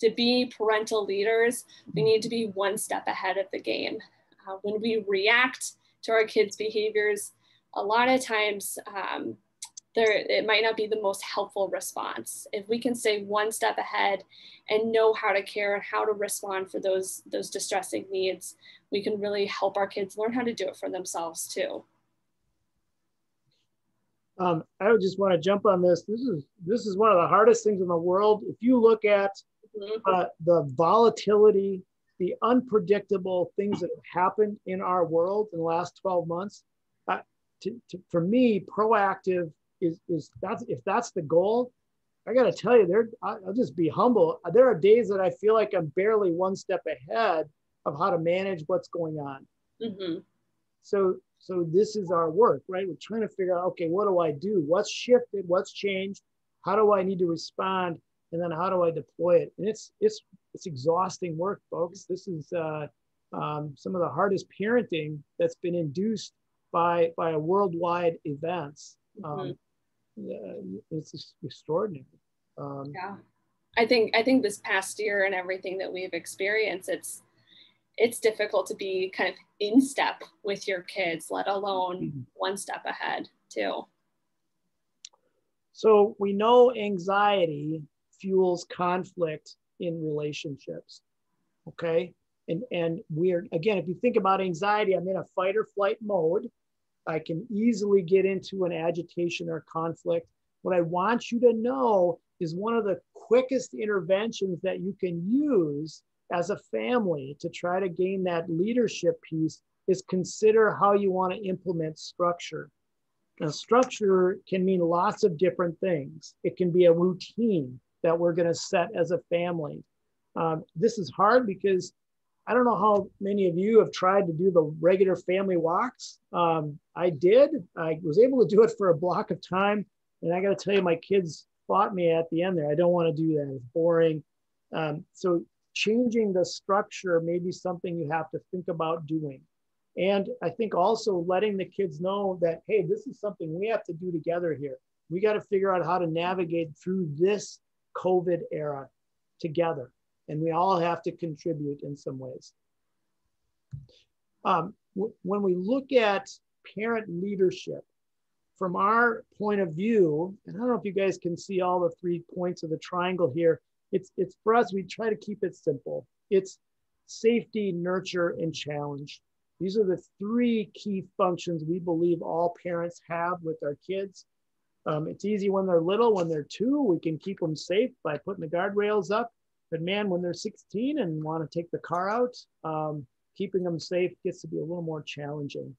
To be parental leaders, we need to be one step ahead of the game. Uh, when we react to our kids' behaviors, a lot of times um, there it might not be the most helpful response. If we can stay one step ahead and know how to care and how to respond for those those distressing needs, we can really help our kids learn how to do it for themselves too. Um, I would just want to jump on this. This is this is one of the hardest things in the world. If you look at mm-hmm. uh, the volatility, the unpredictable things that have happened in our world in the last 12 months, uh, to, to, for me, proactive is is that's if that's the goal i got to tell you there i'll just be humble. There are days that i feel like i'm barely one step ahead of how to manage what's going on. Mm-hmm. so so this is our work right? We're trying to figure out okay what do i do? What's shifted? What's changed? How do i need to respond? And then how do i deploy it? And it's it's it's exhausting work folks. This is uh, um, some of the hardest parenting that's been induced by by a worldwide events. Um, mm-hmm it's extraordinary. Um, yeah, I think I think this past year and everything that we've experienced, it's it's difficult to be kind of in step with your kids, let alone mm-hmm. one step ahead too. So we know anxiety fuels conflict in relationships. Okay. And, and we're, again, if you think about anxiety, I'm in a fight or flight mode. I can easily get into an agitation or conflict. What I want you to know is one of the quickest interventions that you can use as a family to try to gain that leadership piece is consider how you want to implement structure. Now, structure can mean lots of different things. It can be a routine that we're going to set as a family. Um, this is hard because I don't know how many of you have tried to do the regular family walks. Um, I did. I was able to do it for a block of time. And I got to tell you, my kids fought me at the end there. I don't want to do that. It's boring. Um, so changing the structure may be something you have to think about doing. And I think also letting the kids know that, hey, this is something we have to do together here. We got to figure out how to navigate through this COVID era together and we all have to contribute in some ways. Um, when we look at parent leadership, from our point of view, and I don't know if you guys can see all the three points of the triangle here, it's, it's for us, we try to keep it simple. It's safety, nurture, and challenge. These are the three key functions we believe all parents have with our kids. Um, it's easy when they're little, when they're two, we can keep them safe by putting the guardrails up. But man, when they're 16 and want to take the car out, um, keeping them safe gets to be a little more challenging.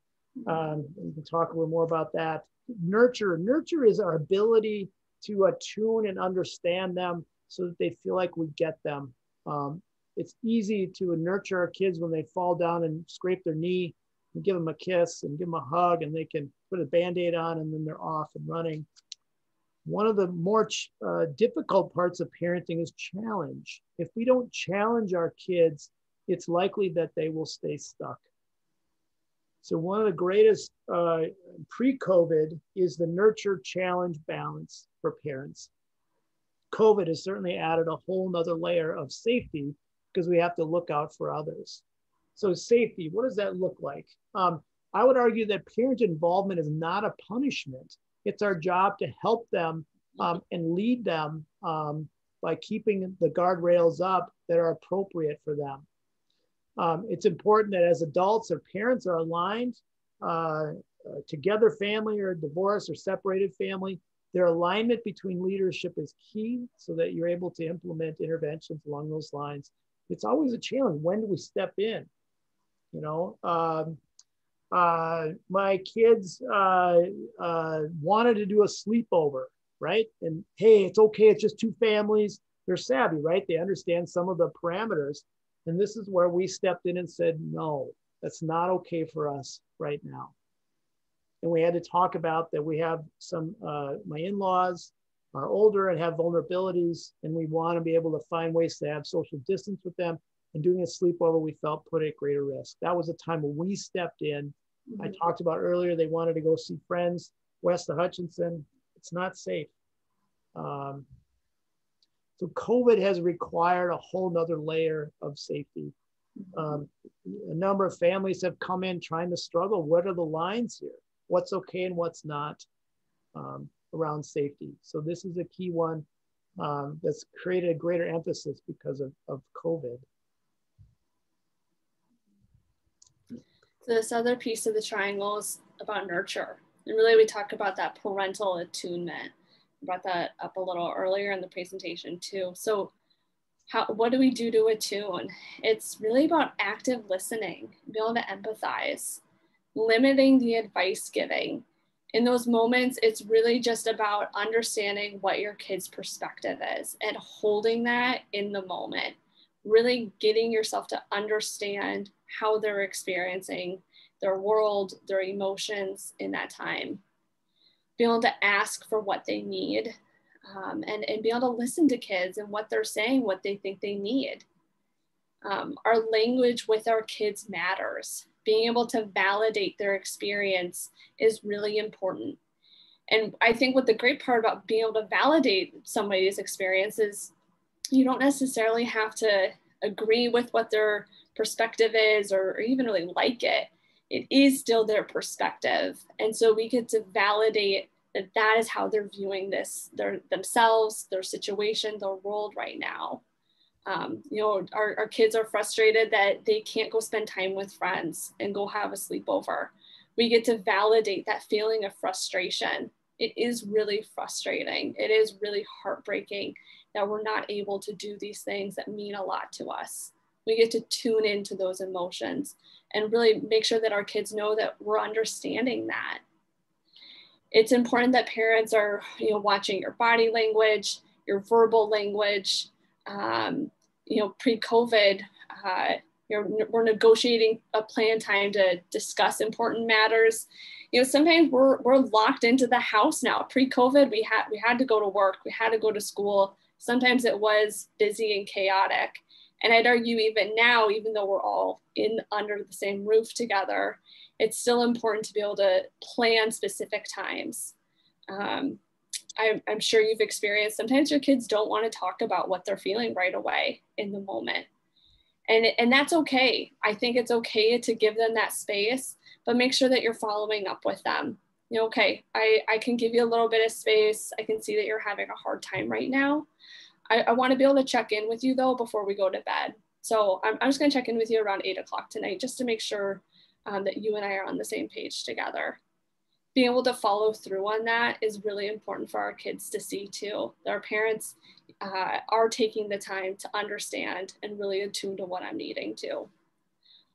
Um, we can talk a little more about that. Nurture. Nurture is our ability to attune and understand them so that they feel like we get them. Um, it's easy to nurture our kids when they fall down and scrape their knee and give them a kiss and give them a hug and they can put a band-aid on and then they're off and running. One of the more uh, difficult parts of parenting is challenge. If we don't challenge our kids, it's likely that they will stay stuck. So one of the greatest uh, pre-COVID is the nurture challenge balance for parents. COVID has certainly added a whole nother layer of safety because we have to look out for others. So safety, what does that look like? Um, I would argue that parent involvement is not a punishment. It's our job to help them um, and lead them um, by keeping the guardrails up that are appropriate for them. Um, it's important that as adults or parents are aligned, uh, uh, together family or divorce or separated family, their alignment between leadership is key so that you're able to implement interventions along those lines. It's always a challenge. When do we step in? You know, um, uh, my kids uh, uh, wanted to do a sleepover, right? And hey, it's okay. It's just two families. They're savvy, right? They understand some of the parameters. And this is where we stepped in and said, no, that's not okay for us right now. And we had to talk about that we have some, uh, my in laws are older and have vulnerabilities, and we want to be able to find ways to have social distance with them. And doing a sleepover, we felt put at greater risk. That was a time when we stepped in. Mm-hmm. I talked about earlier, they wanted to go see friends west of Hutchinson. It's not safe. Um, so COVID has required a whole nother layer of safety. Um, a number of families have come in trying to struggle. What are the lines here? What's okay and what's not um, around safety? So this is a key one um, that's created a greater emphasis because of, of COVID. This other piece of the triangle is about nurture. And really we talk about that parental attunement I brought that up a little earlier in the presentation too. So how, what do we do to attune? It's really about active listening, being able to empathize, limiting the advice giving. In those moments, it's really just about understanding what your kid's perspective is and holding that in the moment, really getting yourself to understand how they're experiencing their world, their emotions in that time be able to ask for what they need um, and, and be able to listen to kids and what they're saying, what they think they need. Um, our language with our kids matters. Being able to validate their experience is really important. And I think what the great part about being able to validate somebody's experience is you don't necessarily have to agree with what their perspective is or, or even really like it it is still their perspective. And so we get to validate that that is how they're viewing this, their themselves, their situation, their world right now. Um, you know, our, our kids are frustrated that they can't go spend time with friends and go have a sleepover. We get to validate that feeling of frustration. It is really frustrating. It is really heartbreaking that we're not able to do these things that mean a lot to us. We get to tune into those emotions and really make sure that our kids know that we're understanding that. It's important that parents are, you know, watching your body language, your verbal language. Um, you know, pre-COVID, uh, you know, we're negotiating a plan time to discuss important matters. You know, sometimes we're we're locked into the house now. Pre-COVID, we had we had to go to work, we had to go to school. Sometimes it was busy and chaotic. And I'd argue even now, even though we're all in under the same roof together, it's still important to be able to plan specific times. Um, I'm, I'm sure you've experienced sometimes your kids don't want to talk about what they're feeling right away in the moment. And, and that's okay. I think it's okay to give them that space, but make sure that you're following up with them. You know, okay, I, I can give you a little bit of space. I can see that you're having a hard time right now. I, I want to be able to check in with you though before we go to bed. so I'm, I'm just going to check in with you around eight o'clock tonight just to make sure um, that you and I are on the same page together. Being able to follow through on that is really important for our kids to see too. Our parents uh, are taking the time to understand and really attune to what I'm needing to.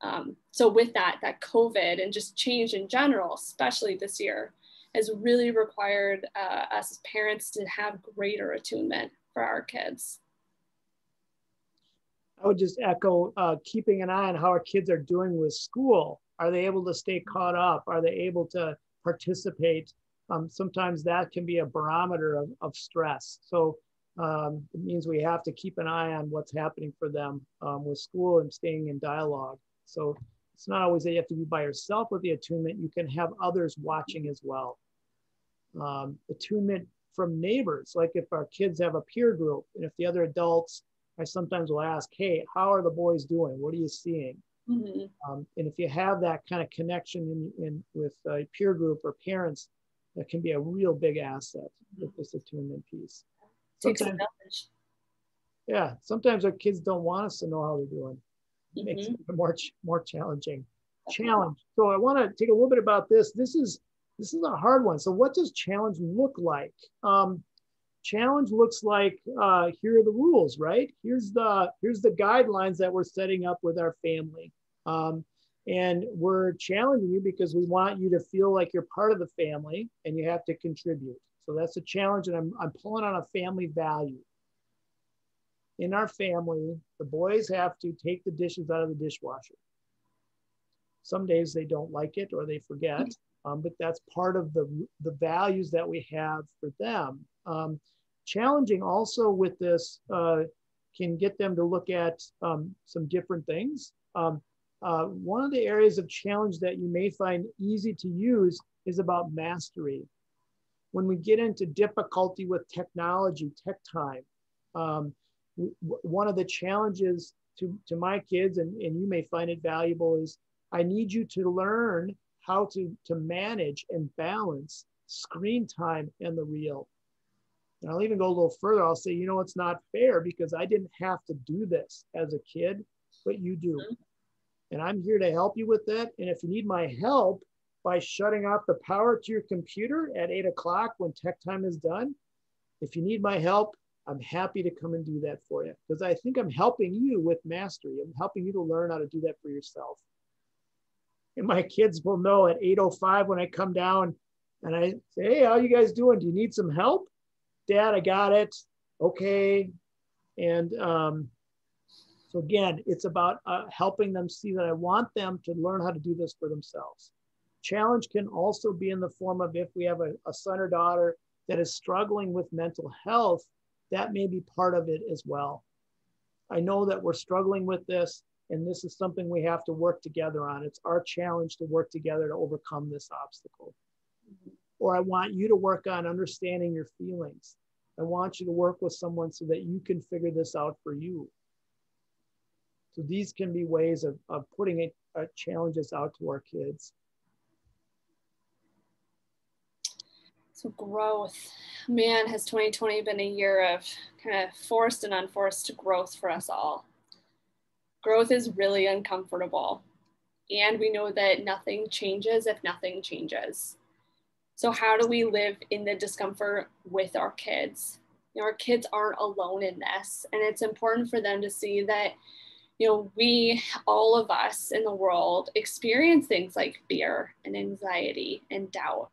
Um, so with that, that COVID and just change in general, especially this year, has really required uh, us as parents to have greater attunement for our kids. I would just echo uh, keeping an eye on how our kids are doing with school. Are they able to stay caught up? Are they able to participate? Um, sometimes that can be a barometer of, of stress. So um, it means we have to keep an eye on what's happening for them um, with school and staying in dialogue. So it's not always that you have to be by yourself with the attunement. You can have others watching as well. Um, attunement from neighbors, like if our kids have a peer group and if the other adults, I sometimes will ask, hey, how are the boys doing? What are you seeing? Mm-hmm. Um, and if you have that kind of connection in, in with a peer group or parents, that can be a real big asset with this attunement piece. Sometimes, yeah, sometimes our kids don't want us to know how they're doing. It makes mm-hmm. it more more challenging. Challenge. So I want to take a little bit about this. This is this is a hard one. So what does challenge look like? Um, challenge looks like uh, here are the rules, right? Here's the here's the guidelines that we're setting up with our family. Um, and we're challenging you because we want you to feel like you're part of the family and you have to contribute. So that's a challenge, and I'm, I'm pulling on a family value. In our family, the boys have to take the dishes out of the dishwasher. Some days they don't like it or they forget, um, but that's part of the, the values that we have for them. Um, challenging also with this uh, can get them to look at um, some different things. Um, uh, one of the areas of challenge that you may find easy to use is about mastery. When we get into difficulty with technology, tech time, um, one of the challenges to, to my kids, and, and you may find it valuable, is I need you to learn how to, to manage and balance screen time and the real. And I'll even go a little further. I'll say, you know, it's not fair because I didn't have to do this as a kid, but you do. Mm-hmm. And I'm here to help you with that. And if you need my help by shutting off the power to your computer at eight o'clock when tech time is done, if you need my help, I'm happy to come and do that for you because I think I'm helping you with mastery. I'm helping you to learn how to do that for yourself. And my kids will know at 8:05 when I come down and I say, "Hey, how you guys doing? Do you need some help?" Dad, I got it. Okay. And um, so again, it's about uh, helping them see that I want them to learn how to do this for themselves. Challenge can also be in the form of if we have a, a son or daughter that is struggling with mental health, that may be part of it as well. I know that we're struggling with this, and this is something we have to work together on. It's our challenge to work together to overcome this obstacle. Or I want you to work on understanding your feelings. I want you to work with someone so that you can figure this out for you. So these can be ways of, of putting it, uh, challenges out to our kids. So growth, man, has 2020 been a year of kind of forced and unforced growth for us all. Growth is really uncomfortable. And we know that nothing changes if nothing changes. So how do we live in the discomfort with our kids? You know, our kids aren't alone in this. And it's important for them to see that you know, we, all of us in the world, experience things like fear and anxiety and doubt.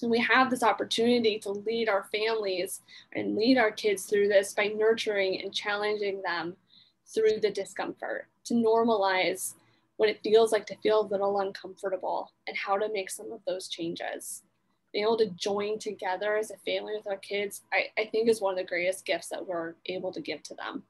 And we have this opportunity to lead our families and lead our kids through this by nurturing and challenging them through the discomfort, to normalize what it feels like to feel a little uncomfortable and how to make some of those changes. Being able to join together as a family with our kids, I, I think is one of the greatest gifts that we're able to give to them.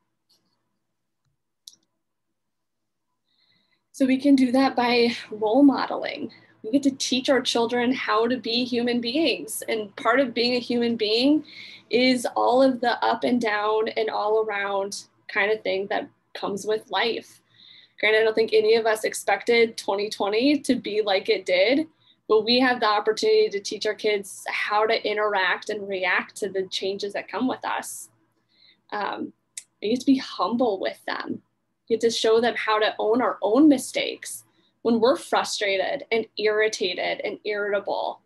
So we can do that by role modeling. We get to teach our children how to be human beings. And part of being a human being is all of the up and down and all around kind of thing that comes with life. Granted, I don't think any of us expected 2020 to be like it did, but we have the opportunity to teach our kids how to interact and react to the changes that come with us. Um, I need to be humble with them get to show them how to own our own mistakes when we're frustrated and irritated and irritable.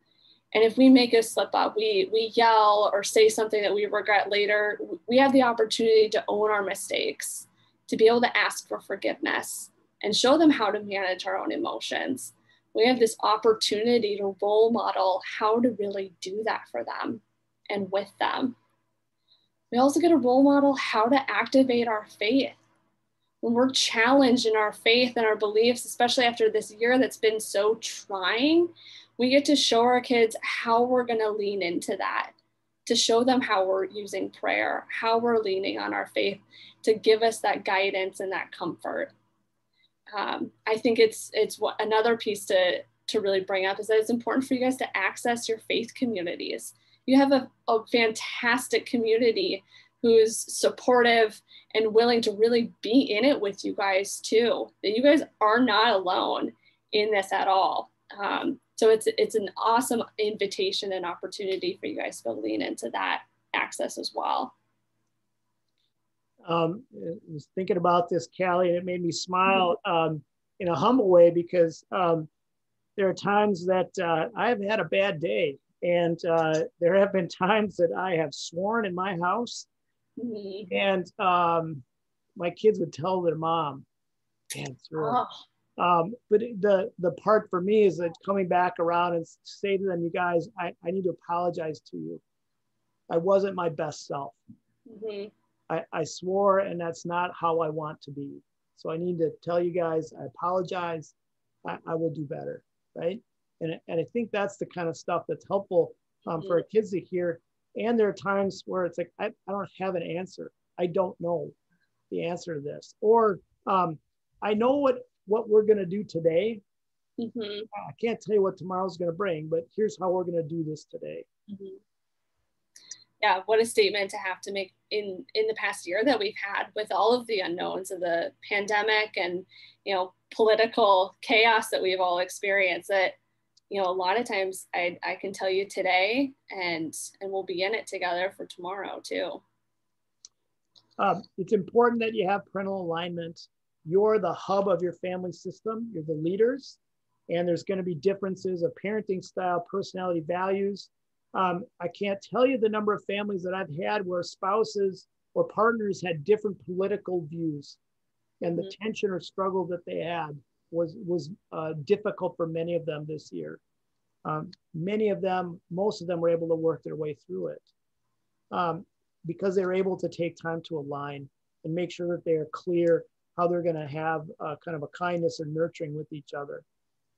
And if we make a slip up, we, we yell or say something that we regret later, we have the opportunity to own our mistakes, to be able to ask for forgiveness and show them how to manage our own emotions. We have this opportunity to role model how to really do that for them and with them. We also get a role model how to activate our faith. When we're challenged in our faith and our beliefs, especially after this year that's been so trying, we get to show our kids how we're going to lean into that, to show them how we're using prayer, how we're leaning on our faith to give us that guidance and that comfort. Um, I think it's it's another piece to to really bring up is that it's important for you guys to access your faith communities you have a, a fantastic community who's supportive and willing to really be in it with you guys too. That you guys are not alone in this at all. Um, so it's it's an awesome invitation and opportunity for you guys to lean into that access as well. Um, I was thinking about this, Callie, and it made me smile um, in a humble way because um, there are times that uh, I've had a bad day and uh, there have been times that I have sworn in my house, mm-hmm. and um, my kids would tell their mom, "Man, oh. Um, but the the part for me is that coming back around and say to them, "You guys, I, I need to apologize to you. I wasn't my best self. Mm-hmm. I, I swore, and that's not how I want to be. So I need to tell you guys, I apologize. I, I will do better, right? And, and I think that's the kind of stuff that's helpful um, for our mm-hmm. kids to hear. And there are times where it's like, I, I don't have an answer. I don't know the answer to this. Or um, I know what, what we're going to do today. Mm-hmm. I can't tell you what tomorrow's going to bring, but here's how we're going to do this today. Mm-hmm. Yeah, what a statement to have to make in in the past year that we've had with all of the unknowns of the pandemic and you know political chaos that we've all experienced. That you know, a lot of times I, I can tell you today and and we'll be in it together for tomorrow too. Um, it's important that you have parental alignment. You're the hub of your family system. You're the leaders, and there's going to be differences of parenting style, personality, values. Um, I can't tell you the number of families that I've had where spouses or partners had different political views, and the mm-hmm. tension or struggle that they had was was uh, difficult for many of them this year. Um, many of them, most of them, were able to work their way through it um, because they were able to take time to align and make sure that they are clear how they're going to have a, kind of a kindness and nurturing with each other.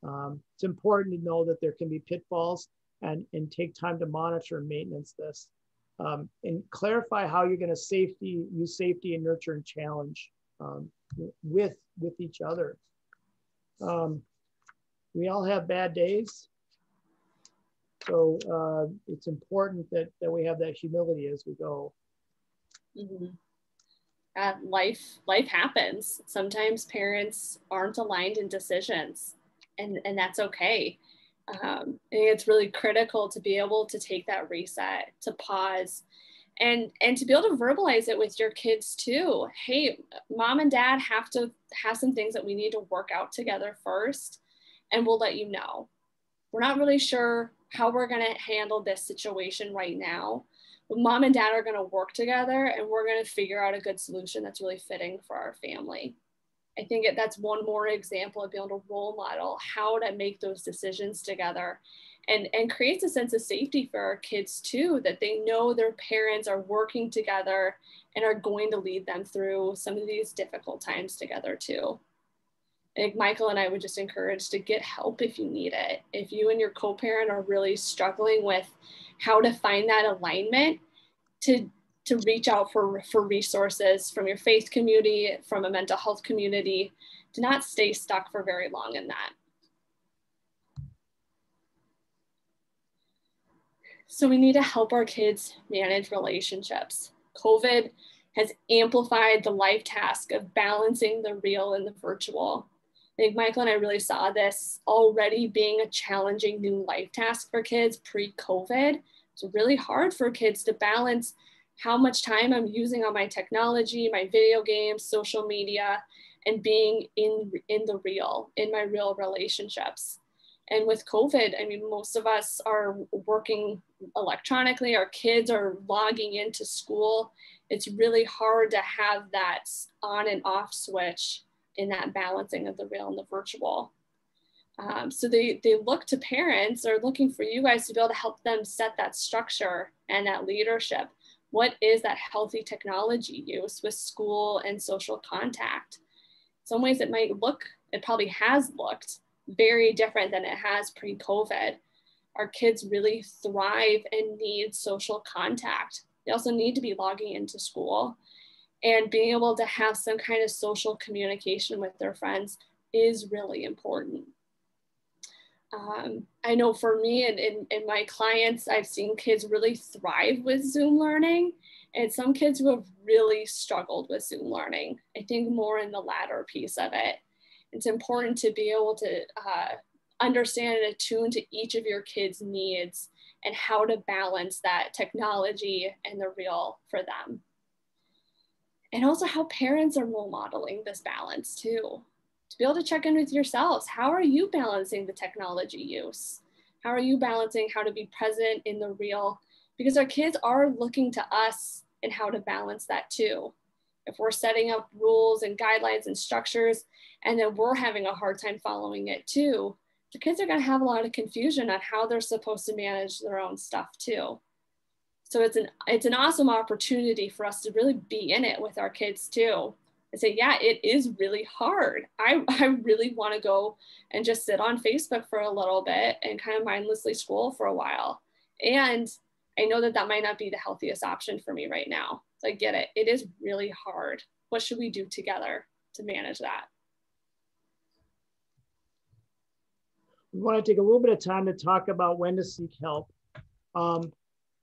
Um, it's important to know that there can be pitfalls and, and take time to monitor and maintenance this. Um, and clarify how you're going to safety use safety and nurture and challenge um, with with each other. Um, we all have bad days. So uh, it's important that, that we have that humility as we go. Mm-hmm. Uh, life life happens. Sometimes parents aren't aligned in decisions, and, and that's okay. Um, it's really critical to be able to take that reset, to pause, and and to be able to verbalize it with your kids too hey mom and dad have to have some things that we need to work out together first and we'll let you know we're not really sure how we're going to handle this situation right now mom and dad are going to work together and we're going to figure out a good solution that's really fitting for our family i think that's one more example of being able to role model how to make those decisions together and and creates a sense of safety for our kids too that they know their parents are working together and are going to lead them through some of these difficult times together too I think Michael and I would just encourage to get help if you need it. If you and your co-parent are really struggling with how to find that alignment, to to reach out for, for resources from your faith community, from a mental health community, to not stay stuck for very long in that. So we need to help our kids manage relationships. COVID has amplified the life task of balancing the real and the virtual. I think Michael and I really saw this already being a challenging new life task for kids pre COVID. It's really hard for kids to balance how much time I'm using on my technology, my video games, social media, and being in in the real in my real relationships. And with covid i mean most of us are working electronically our kids are logging into school. It's really hard to have that on and off switch in that balancing of the real and the virtual um, so they, they look to parents or looking for you guys to be able to help them set that structure and that leadership what is that healthy technology use with school and social contact some ways it might look, it probably has looked very different than it has pre COVID. Our kids really thrive and need social contact. They also need to be logging into school and being able to have some kind of social communication with their friends is really important. Um, I know for me and in, in, my clients, I've seen kids really thrive with Zoom learning and some kids who have really struggled with Zoom learning. I think more in the latter piece of it. It's important to be able to uh, understand and attune to each of your kids' needs and how to balance that technology and the real for them. And also how parents are role modeling this balance too. To be able to check in with yourselves, how are you balancing the technology use? How are you balancing how to be present in the real because our kids are looking to us and how to balance that too. If we're setting up rules and guidelines and structures, and then we're having a hard time following it too, the kids are going to have a lot of confusion on how they're supposed to manage their own stuff too. So it's an it's an awesome opportunity for us to really be in it with our kids too. And say, yeah, it is really hard. I, I really want to go and just sit on Facebook for a little bit and kind of mindlessly scroll for a while. And I know that that might not be the healthiest option for me right now. So I get it. It is really hard. What should we do together to manage that? We want to take a little bit of time to talk about when to seek help. Um,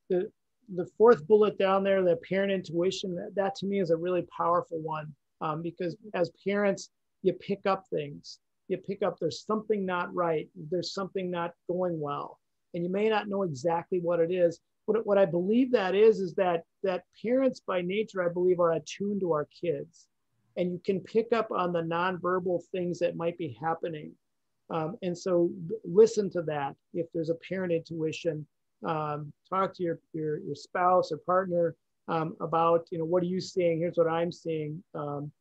the, the fourth bullet down there, the parent intuition, that, that to me is a really powerful one um, because as parents, you pick up things. You pick up there's something not right, there's something not going well, and you may not know exactly what it is, what, what I believe that is, is that, that parents by nature, I believe, are attuned to our kids. And you can pick up on the nonverbal things that might be happening. Um, and so listen to that. If there's a parent intuition, um, talk to your, your, your spouse or partner um, about, you know, what are you seeing? Here's what I'm seeing. Um,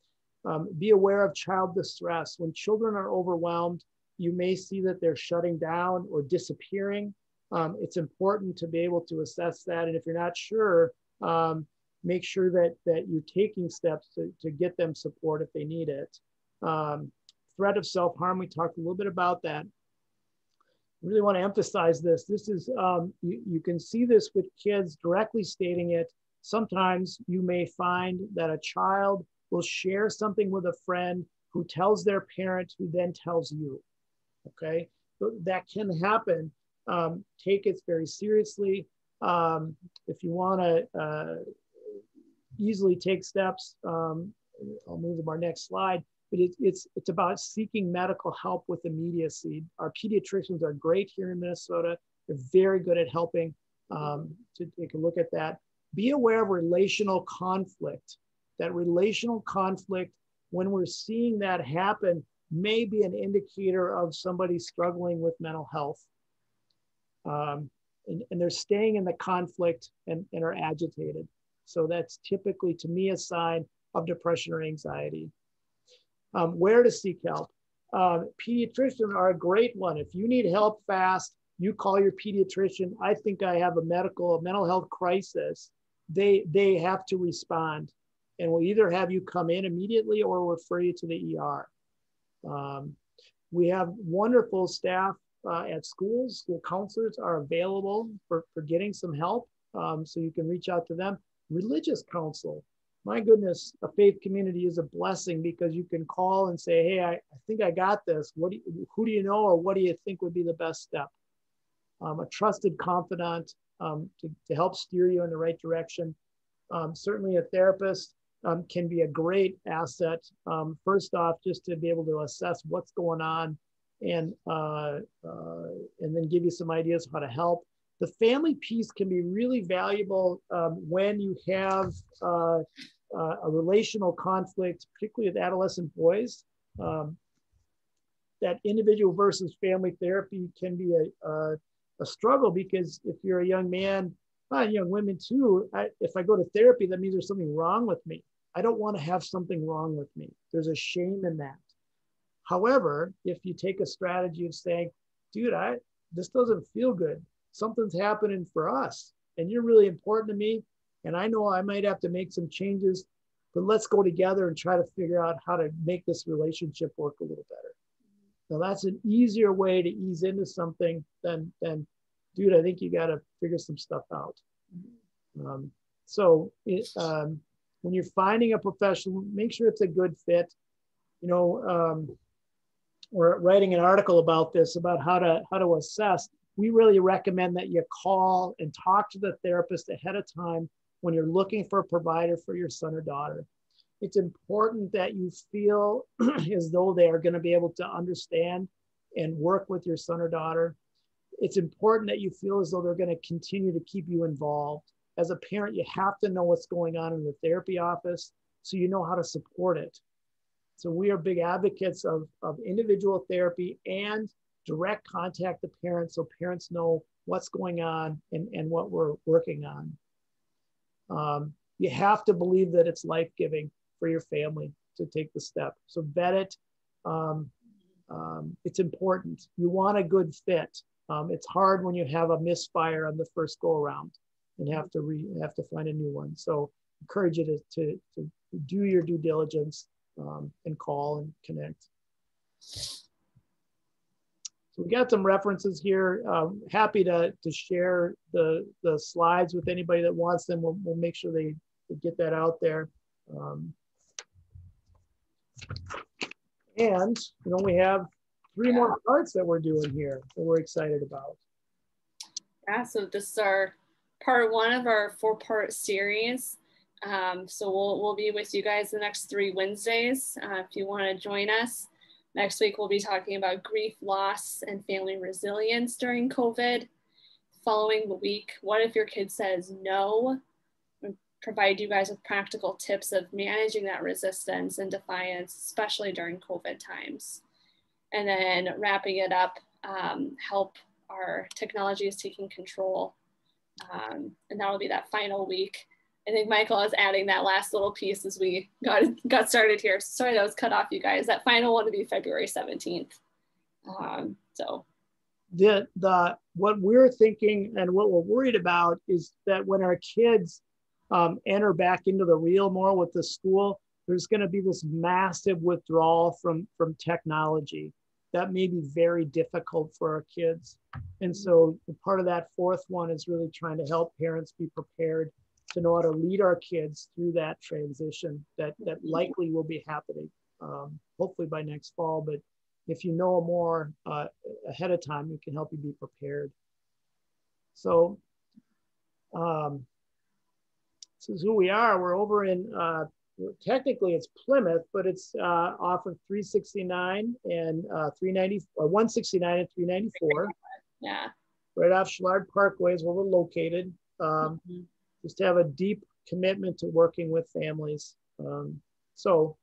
um, be aware of child distress. When children are overwhelmed, you may see that they're shutting down or disappearing um, it's important to be able to assess that. And if you're not sure, um, make sure that, that you're taking steps to, to get them support if they need it. Um, threat of self-harm, we talked a little bit about that. Really want to emphasize this. This is, um, you, you can see this with kids directly stating it. Sometimes you may find that a child will share something with a friend who tells their parent who then tells you, okay? So that can happen um, take it very seriously. Um, if you want to uh, easily take steps, um, I'll move to our next slide. But it, it's it's about seeking medical help with immediacy. Our pediatricians are great here in Minnesota. They're very good at helping. Um, to take a look at that. Be aware of relational conflict. That relational conflict, when we're seeing that happen, may be an indicator of somebody struggling with mental health um, and, and, they're staying in the conflict and, and are agitated. So that's typically, to me, a sign of depression or anxiety. Um, where to seek help? Um, pediatricians are a great one. If you need help fast, you call your pediatrician. I think I have a medical, a mental health crisis. They they have to respond, and will either have you come in immediately or refer you to the ER. Um, we have wonderful staff uh, at schools. School counselors are available for, for getting some help. Um, so you can reach out to them. Religious counsel. My goodness, a faith community is a blessing because you can call and say, hey, I, I think I got this. What do you, who do you know or what do you think would be the best step? Um, a trusted confidant um, to, to help steer you in the right direction. Um, certainly a therapist um, can be a great asset. Um, first off, just to be able to assess what's going on and uh, uh, and then give you some ideas how to help. The family piece can be really valuable um, when you have uh, uh, a relational conflict, particularly with adolescent boys. Um, that individual versus family therapy can be a, a, a, struggle because if you're a young man, uh, young women too, I, if I go to therapy, that means there's something wrong with me. I don't want to have something wrong with me. There's a shame in that. However, if you take a strategy of saying, dude, I this doesn't feel good. Something's happening for us, and you're really important to me. And I know I might have to make some changes, but let's go together and try to figure out how to make this relationship work a little better. Now that's an easier way to ease into something than than, dude. I think you got to figure some stuff out. Um, so it, um, when you're finding a professional, make sure it's a good fit. You know, um, we're writing an article about this about how to how to assess. We really recommend that you call and talk to the therapist ahead of time when you're looking for a provider for your son or daughter it's important that you feel as though they are going to be able to understand and work with your son or daughter. It's important that you feel as though they're going to continue to keep you involved. As a parent, you have to know what's going on in the therapy office so you know how to support it. So, we are big advocates of, of individual therapy and direct contact the parents so parents know what's going on and, and what we're working on. Um, you have to believe that it's life giving for your family to take the step. So vet it. Um, um, it's important. You want a good fit. Um, it's hard when you have a misfire on the first go around and have to re, have to find a new one. So encourage you to, to, to do your due diligence um, and call and connect. So we got some references here. Um, happy to, to share the, the slides with anybody that wants them. We'll, we'll make sure they, they get that out there. Um, and you know, we have three more parts that we're doing here that we're excited about. Yeah, so this is our part one of our four part series. Um, so we'll, we'll be with you guys the next three Wednesdays uh, if you want to join us. Next week, we'll be talking about grief, loss, and family resilience during COVID. Following the week, what if your kid says no? provide you guys with practical tips of managing that resistance and defiance, especially during COVID times. And then wrapping it up, um, help our technology is taking control. Um, and that will be that final week. I think Michael is adding that last little piece as we got got started here. Sorry that was cut off, you guys. That final one will be February 17th. Um, so the the what we're thinking and what we're worried about is that when our kids um, enter back into the real more with the school, there's going to be this massive withdrawal from from technology that may be very difficult for our kids. And so part of that fourth one is really trying to help parents be prepared to know how to lead our kids through that transition that that likely will be happening, um, hopefully by next fall. But if you know more uh, ahead of time, it can help you be prepared. So um, this is who we are. We're over in, uh, technically it's Plymouth, but it's uh, off of 369 and uh, 390, or 169 and 394. Yeah. Right off Shelard Parkway is where we're located. Um, mm-hmm. Just have a deep commitment to working with families. Um, so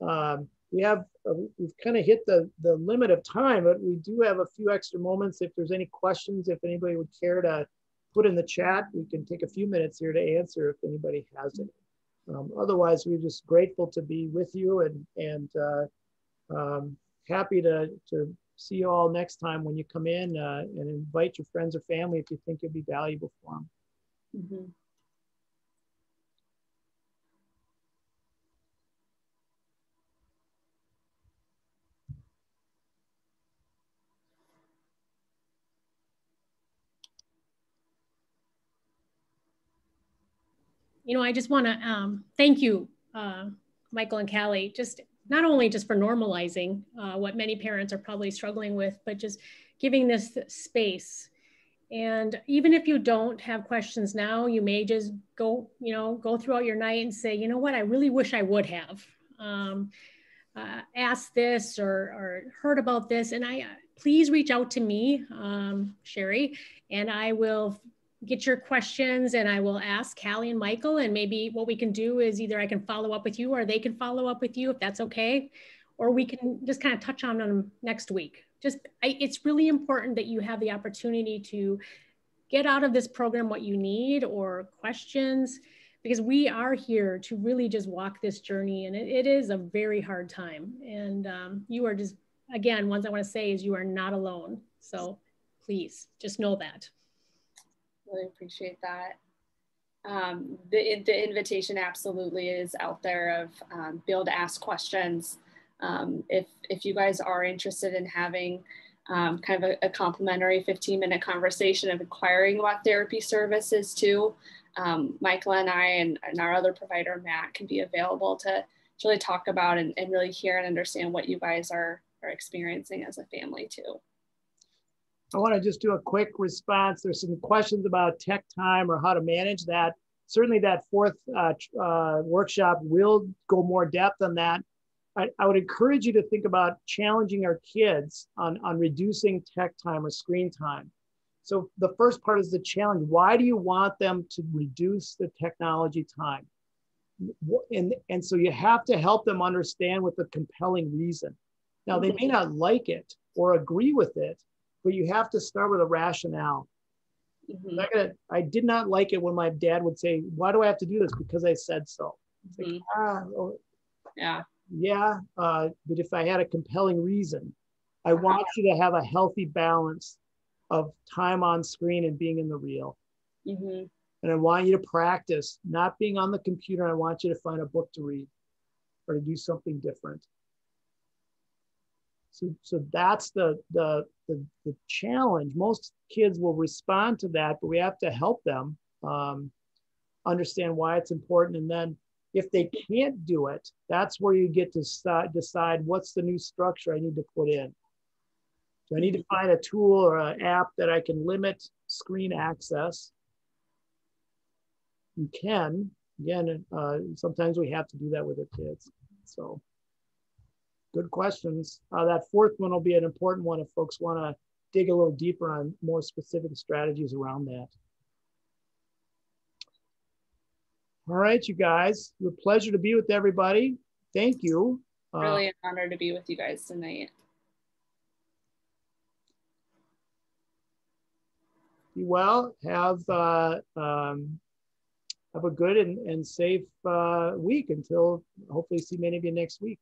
um, we have, uh, we've kind of hit the, the limit of time, but we do have a few extra moments. If there's any questions, if anybody would care to put in the chat. We can take a few minutes here to answer if anybody has any. Um, otherwise, we're just grateful to be with you and, and uh, um, happy to, to see you all next time when you come in uh, and invite your friends or family if you think it'd be valuable for them. Mm -hmm. You know, I just want to um, thank you, uh, Michael and Callie, just not only just for normalizing uh, what many parents are probably struggling with, but just giving this space. And even if you don't have questions now, you may just go, you know, go throughout your night and say, you know what, I really wish I would have um, uh, asked this or, or heard about this. And I, uh, please reach out to me, um, Sherry, and I will get your questions and I will ask Callie and Michael and maybe what we can do is either I can follow up with you or they can follow up with you if that's okay. Or we can just kind of touch on them next week. Just, I, it's really important that you have the opportunity to get out of this program what you need or questions because we are here to really just walk this journey and it, it is a very hard time and um, you are just again ones i want to say is you are not alone so please just know that really appreciate that um, the, the invitation absolutely is out there of um, be able to ask questions um, if if you guys are interested in having um, kind of a, a, complimentary 15 minute conversation of inquiring about therapy services too. Um, Michael and I and, and, our other provider, Matt, can be available to, to really talk about and, and really hear and understand what you guys are, are experiencing as a family too. I want to just do a quick response. There's some questions about tech time or how to manage that. Certainly, that fourth uh, uh, workshop will go more depth on that. I, I, would encourage you to think about challenging our kids on, on reducing tech time or screen time. So the first part is the challenge. Why do you want them to reduce the technology time? And, and so you have to help them understand with a compelling reason. Now, they may not like it or agree with it, but you have to start with a rationale. Mm-hmm. Gonna, I did not like it when my dad would say, Why do I have to do this? Because I said so. Mm-hmm. Like, ah, oh. Yeah yeah, uh, but if I had a compelling reason, I uh-huh. want you to have a healthy balance of time on screen and being in the real. Mm-hmm. And I want you to practice not being on the computer. I want you to find a book to read or to do something different. So, so that's the, the, the, the challenge. Most kids will respond to that, but we have to help them um, understand why it's important and then if they can't do it, that's where you get to st- decide what's the new structure I need to put in. So I need to find a tool or an app that I can limit screen access. You can, again, uh, sometimes we have to do that with the kids. So good questions. Uh, that fourth one will be an important one if folks want to dig a little deeper on more specific strategies around that. All right, you guys. A pleasure to be with everybody. Thank you. Uh, really an honor to be with you guys tonight. Be well. Have uh, um, have a good and, and safe uh, week until hopefully see many of you next week.